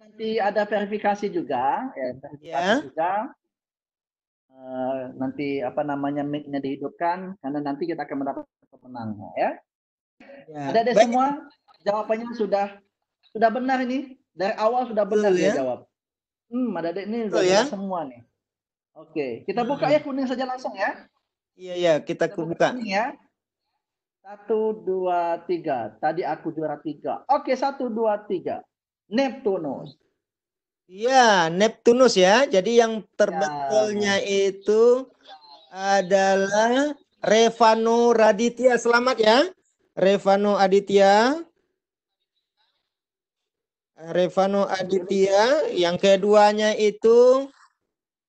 nanti ada verifikasi juga, ya, verifikasi Ya. juga. Eh, nanti apa namanya mic-nya dihidupkan karena nanti kita akan mendapatkan pemenangnya ya. Ya. Ada ada Baik. semua jawabannya sudah sudah benar ini. Dari awal sudah benar Betul, dia ya? jawab. Hmm, ada ada ini sudah ya? semua nih. Oke, kita buka Hmm. ya kuning saja langsung ya. Iya, iya, kita Kita buka. kuning ya. Satu, dua, tiga. Tadi aku juara tiga. Oke, satu, dua, tiga. Neptunus. Iya, Neptunus ya. Jadi yang terbetulnya itu adalah Revano Raditya. Selamat ya. Revano Aditya. Revano Aditya. Yang keduanya itu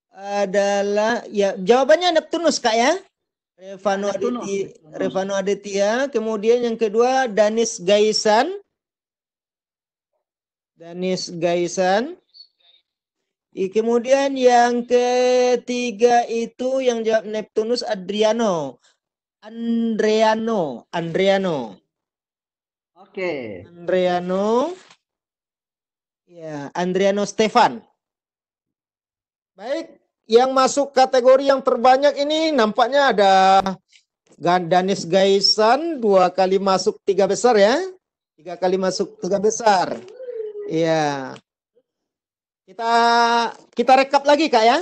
adalah ya jawabannya Neptunus Kak ya. Revano Aditya. Revano Aditya. Kemudian yang kedua Danis Gaisan. Danis Gaisan. Kemudian yang ketiga itu yang jawab Neptunus Adriano. Andreano, Andreano, Oke. Andreano. Ya, Andriano Stefan. Baik, yang masuk kategori yang terbanyak ini nampaknya ada Gandanis Gaisan dua kali masuk tiga besar ya, tiga kali masuk tiga besar. Iya. Kita kita rekap lagi kak ya.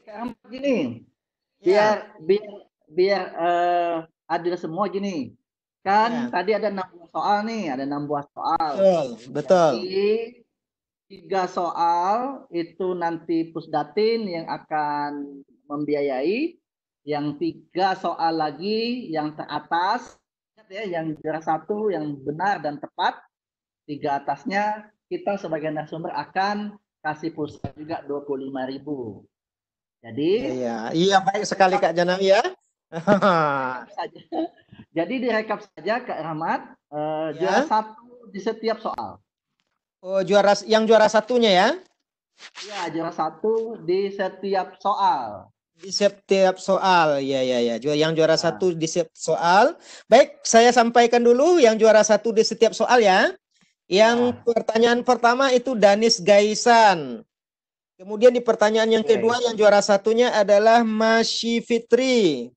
Sekarang Ya. Biar biar biar eh, adil semua gini. Kan Ya. tadi ada enam buah soal nih, ada enam buah soal. Betul, betul. Jadi tiga soal itu nanti Pusdatin yang akan membiayai. Yang tiga soal lagi yang teratas ya, yang juara satu yang benar dan tepat. Tiga atasnya kita sebagai narasumber akan kasih pulsa juga 25.000. Jadi Iya, iya baik sekali Kak Janami ya. Jadi direkap saja Kak Rahmat eh, Ya. juara satu di setiap soal. oh, juara yang juara satunya ya. Ya, juara satu di setiap soal. Di setiap soal. Ya, ya, ya. Yang juara Nah. satu di setiap soal. Baik, saya sampaikan dulu yang juara satu di setiap soal ya. Yang Ya. pertanyaan pertama itu Danis Gaisan. Kemudian di pertanyaan yang kedua yang juara satunya adalah Masyi Fitri.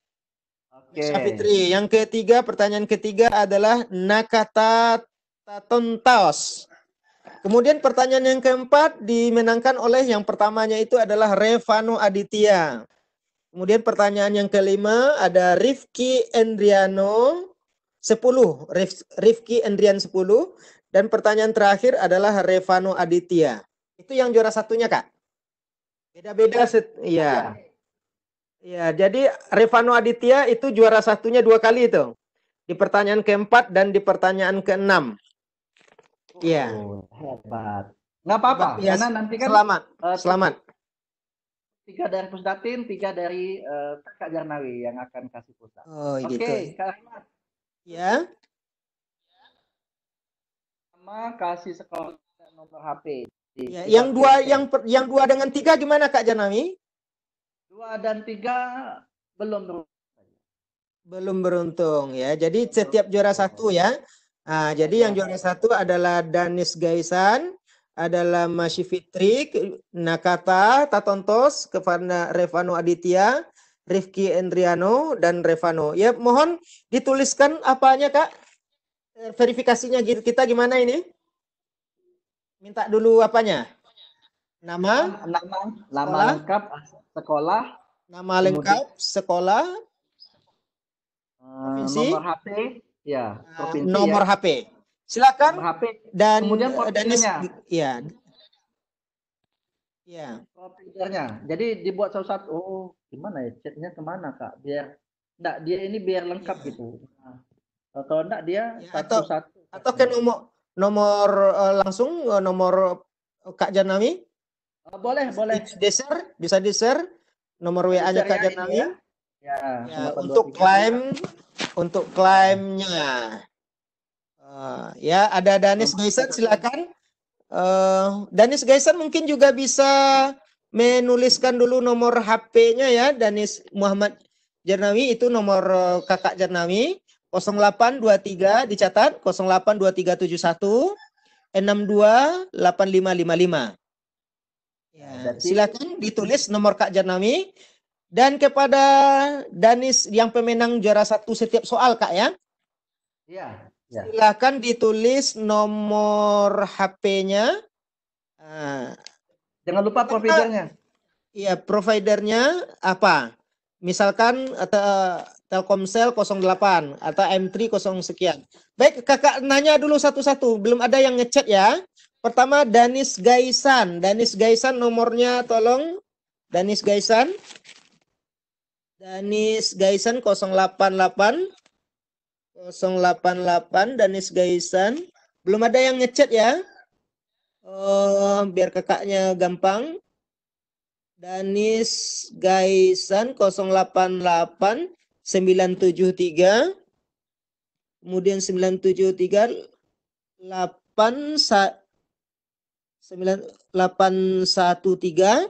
Oke. Masya Fitri. Yang ketiga, pertanyaan ketiga adalah Nakata Tatontaos. Kemudian pertanyaan yang keempat dimenangkan oleh yang pertamanya itu adalah Revano Aditya. Kemudian pertanyaan yang kelima ada Rifki Endriano 10. Rif- Rifki Endrian 10. Dan pertanyaan terakhir adalah Revano Aditya. Itu yang juara satunya, Kak. Beda-beda set, iya. Ya, jadi Revano Aditya itu juara satunya dua kali itu. Di pertanyaan keempat dan di pertanyaan keenam. Iya. Oh, hebat. Nggak apa-apa, Ya, karena nanti kan Selamat, eh, selamat. tiga dari Pusdatin, tiga dari eh, Kakak Jarnawi yang akan kasih pulsa. Oh, Oke, gitu. Kak Rahmat, Ya. sama kasih sekolah nomor HP. Ya. Yang dua HP. yang per- yang dua dengan tiga gimana Kak Janami? dua dan tiga belum ber- Belum beruntung ya. Jadi setiap juara satu ya. Nah, jadi yang juara satu adalah Danis Gaisan, adalah Masyi Fitri, ke- Nakata, Tatontos, kepada Revano Aditya, Rifki Endriano, dan Revano. Ya, mohon dituliskan apanya Kak? Eh, Verifikasinya kita gimana ini? Minta dulu apanya? Nama, nama nama Sekolah? lengkap sekolah Nama lengkap, sekolah, Eh, Provinsi? nomor HP, ya, uh, provinsi nomor ya. HP. Silakan Nomor HP, dan Kemudian Danis provinsinya. ya. Ya. providernya. Jadi dibuat satu-satu. Oh, gimana ya? Chatnya ke mana kak? Biar enggak dia ini biar lengkap gitu. Nah, kalau enggak dia Ya, atau- satu-satu. Atau ke nomor nomor uh, langsung uh, nomor uh, Kak Janami Oh, boleh, boleh. share, bisa di share nomor WA-nya Kak ya Janami. ya. Ya, Ya, 823. untuk klaim untuk klaimnya Eh, ya ada Danis Gaisan silakan Eh, Danis Gaisan mungkin juga bisa menuliskan dulu nomor HP-nya ya Danis Muhammad Jarnawi itu nomor eh, kakak Jarnawi 0823 dicatat 082371 628555 ya, Berarti- silakan ditulis nomor Kak Jarnawi dan kepada Danis yang pemenang juara satu setiap soal Kak ya Iya, ya. silakan ditulis nomor HP-nya. Ah, Jangan lupa providernya. iya, providernya apa? Misalkan atau Telkomsel 08 atau M3 0 sekian. Baik, Kakak nanya dulu satu-satu. Belum ada yang ngechat ya. Pertama Danis Gaisan. Danis Gaisan nomornya tolong. Danis Gaisan. Danis Gaisan 088 088 Danis Gaisan. Belum ada yang ngechat ya. Oh, biar kakaknya gampang. Danis Gaisan 088 973 kemudian 973 8 sa, 9 813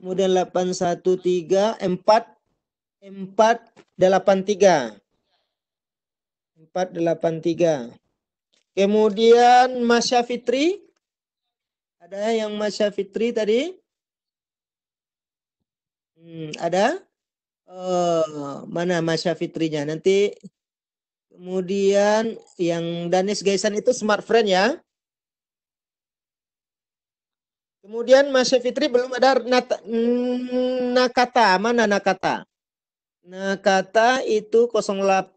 kemudian 813 4 483 483 kemudian Masya Fitri ada yang Masya Fitri tadi? Hmm, ada Oh, mana Masya Fitrinya? Nanti kemudian yang Danis Gaisan itu smart friend ya. Kemudian Masya Fitri belum ada nata, mm, Nakata. Mana Nakata? Nakata itu 08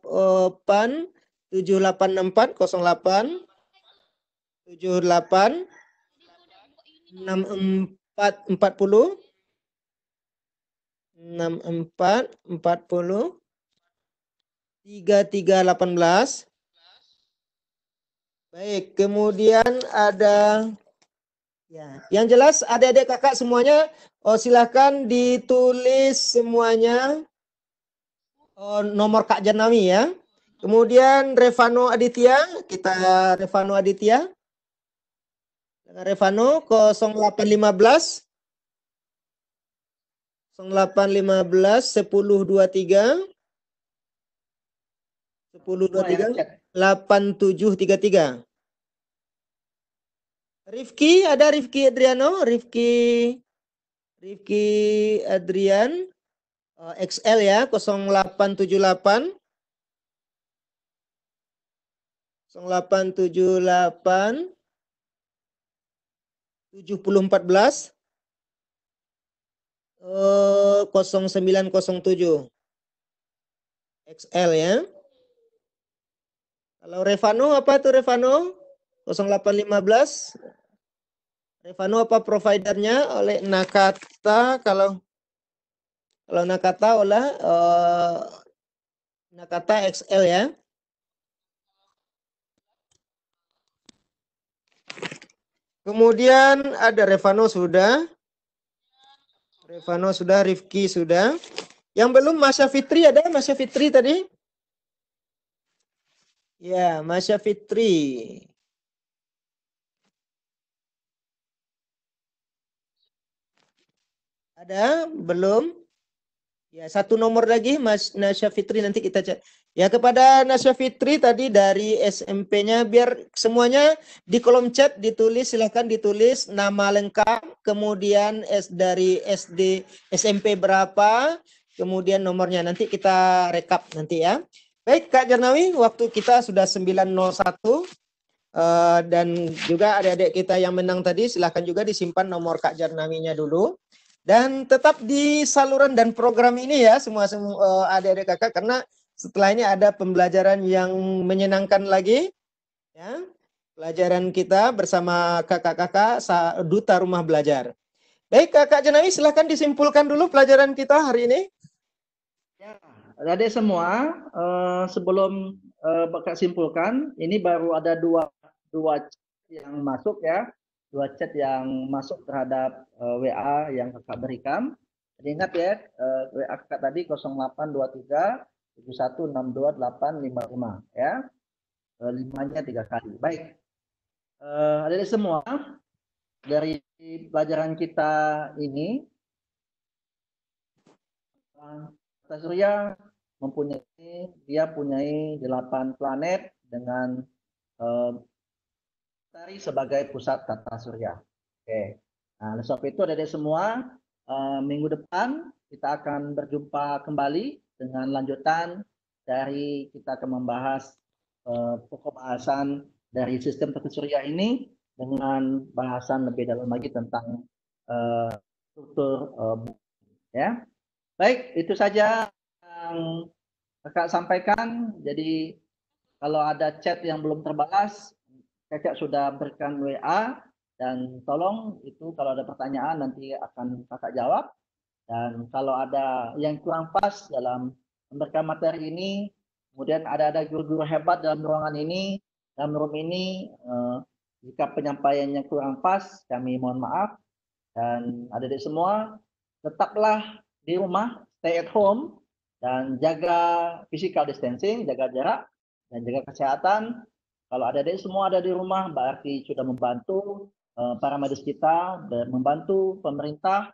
7864 08 78 64 40 64 40 33 18 Baik, kemudian ada ya, yang jelas adik-adik kakak semuanya oh silahkan ditulis semuanya oh, nomor Kak Janami ya. Kemudian Revano Aditya, kita Revano Aditya. Dengan Revano 0815 0815 1023 1023 8733 Rifki ada Rifki Adriano? Rifki Rifki Adrian eh, XL ya 0878 0878 7014 eh, 0907 XL ya. Kalau Revano apa tuh Revano? 0815. Revano apa providernya oleh Nakata kalau kalau Nakata oleh eh, Nakata XL ya. Kemudian ada Revano sudah. Revano sudah, Rifki sudah. Yang belum Masya Fitri ada Masya Fitri tadi? Ya, Masya Fitri. Ada? Belum? Ya, satu nomor lagi Mas Nasya Fitri nanti kita cek. Ya, kepada Nasya Fitri tadi dari SMP-nya biar semuanya di kolom chat ditulis silahkan ditulis nama lengkap, kemudian S dari SD SMP berapa, kemudian nomornya nanti kita rekap nanti ya. Baik Kak Jarnawi, waktu kita sudah 9.01 eh, dan juga adik-adik kita yang menang tadi silahkan juga disimpan nomor Kak Jarnawinya dulu. dan tetap di saluran dan program ini ya semua semua eh, adik-adik kakak karena setelah ini ada pembelajaran yang menyenangkan lagi ya. Pelajaran kita bersama kakak-kakak duta rumah belajar. Baik Kakak Jenawi silahkan disimpulkan dulu pelajaran kita hari ini. Ya, adik semua, eh, sebelum eh, Kakak simpulkan, ini baru ada dua dua yang masuk ya, dua chat yang masuk terhadap eh, WA yang Kakak berikan. Jadi ingat ya, eh, WA Kakak tadi 0823 7162855 ya. Eh, limanya tiga kali. Baik. Eh, adik semua, dari pelajaran kita ini, Tata Surya mempunyai dia punyai delapan planet dengan eh, matahari sebagai pusat tata surya. Oke. Nah, oleh sebab itu adik semua eh, minggu depan kita akan berjumpa kembali dengan lanjutan dari kita akan membahas eh, pokok bahasan dari sistem tata surya ini dengan bahasan lebih dalam lagi tentang eh, struktur bumi. ya. Baik, itu saja yang kakak sampaikan. Jadi kalau ada chat yang belum terbalas, kakak sudah berikan WA dan tolong itu kalau ada pertanyaan nanti akan kakak jawab. Dan kalau ada yang kurang pas dalam memberikan materi ini, kemudian ada ada guru-guru hebat dalam ruangan ini, dalam room ini, eh, jika penyampaiannya kurang pas, kami mohon maaf. Dan adik-adik semua, tetaplah di rumah, stay at home, dan jaga physical distancing, jaga jarak, dan jaga kesehatan. Kalau adik-adik semua ada di rumah, berarti sudah membantu eh, para medis kita, membantu pemerintah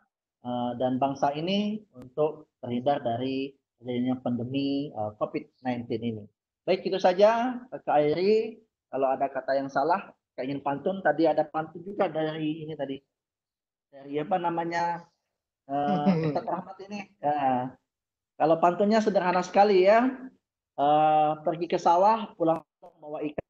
eh, dan bangsa ini untuk terhindar dari adanya pandemi eh, COVID-19 ini. Baik, itu saja Kak Airi. Kalau ada kata yang salah, Kak ingin pantun, tadi ada pantun juga dari ini tadi. Dari apa namanya, Ustaz Rahmat ini. Ya. Kalau pantunnya sederhana sekali ya, Eh, pergi ke sawah, pulang membawa ikan.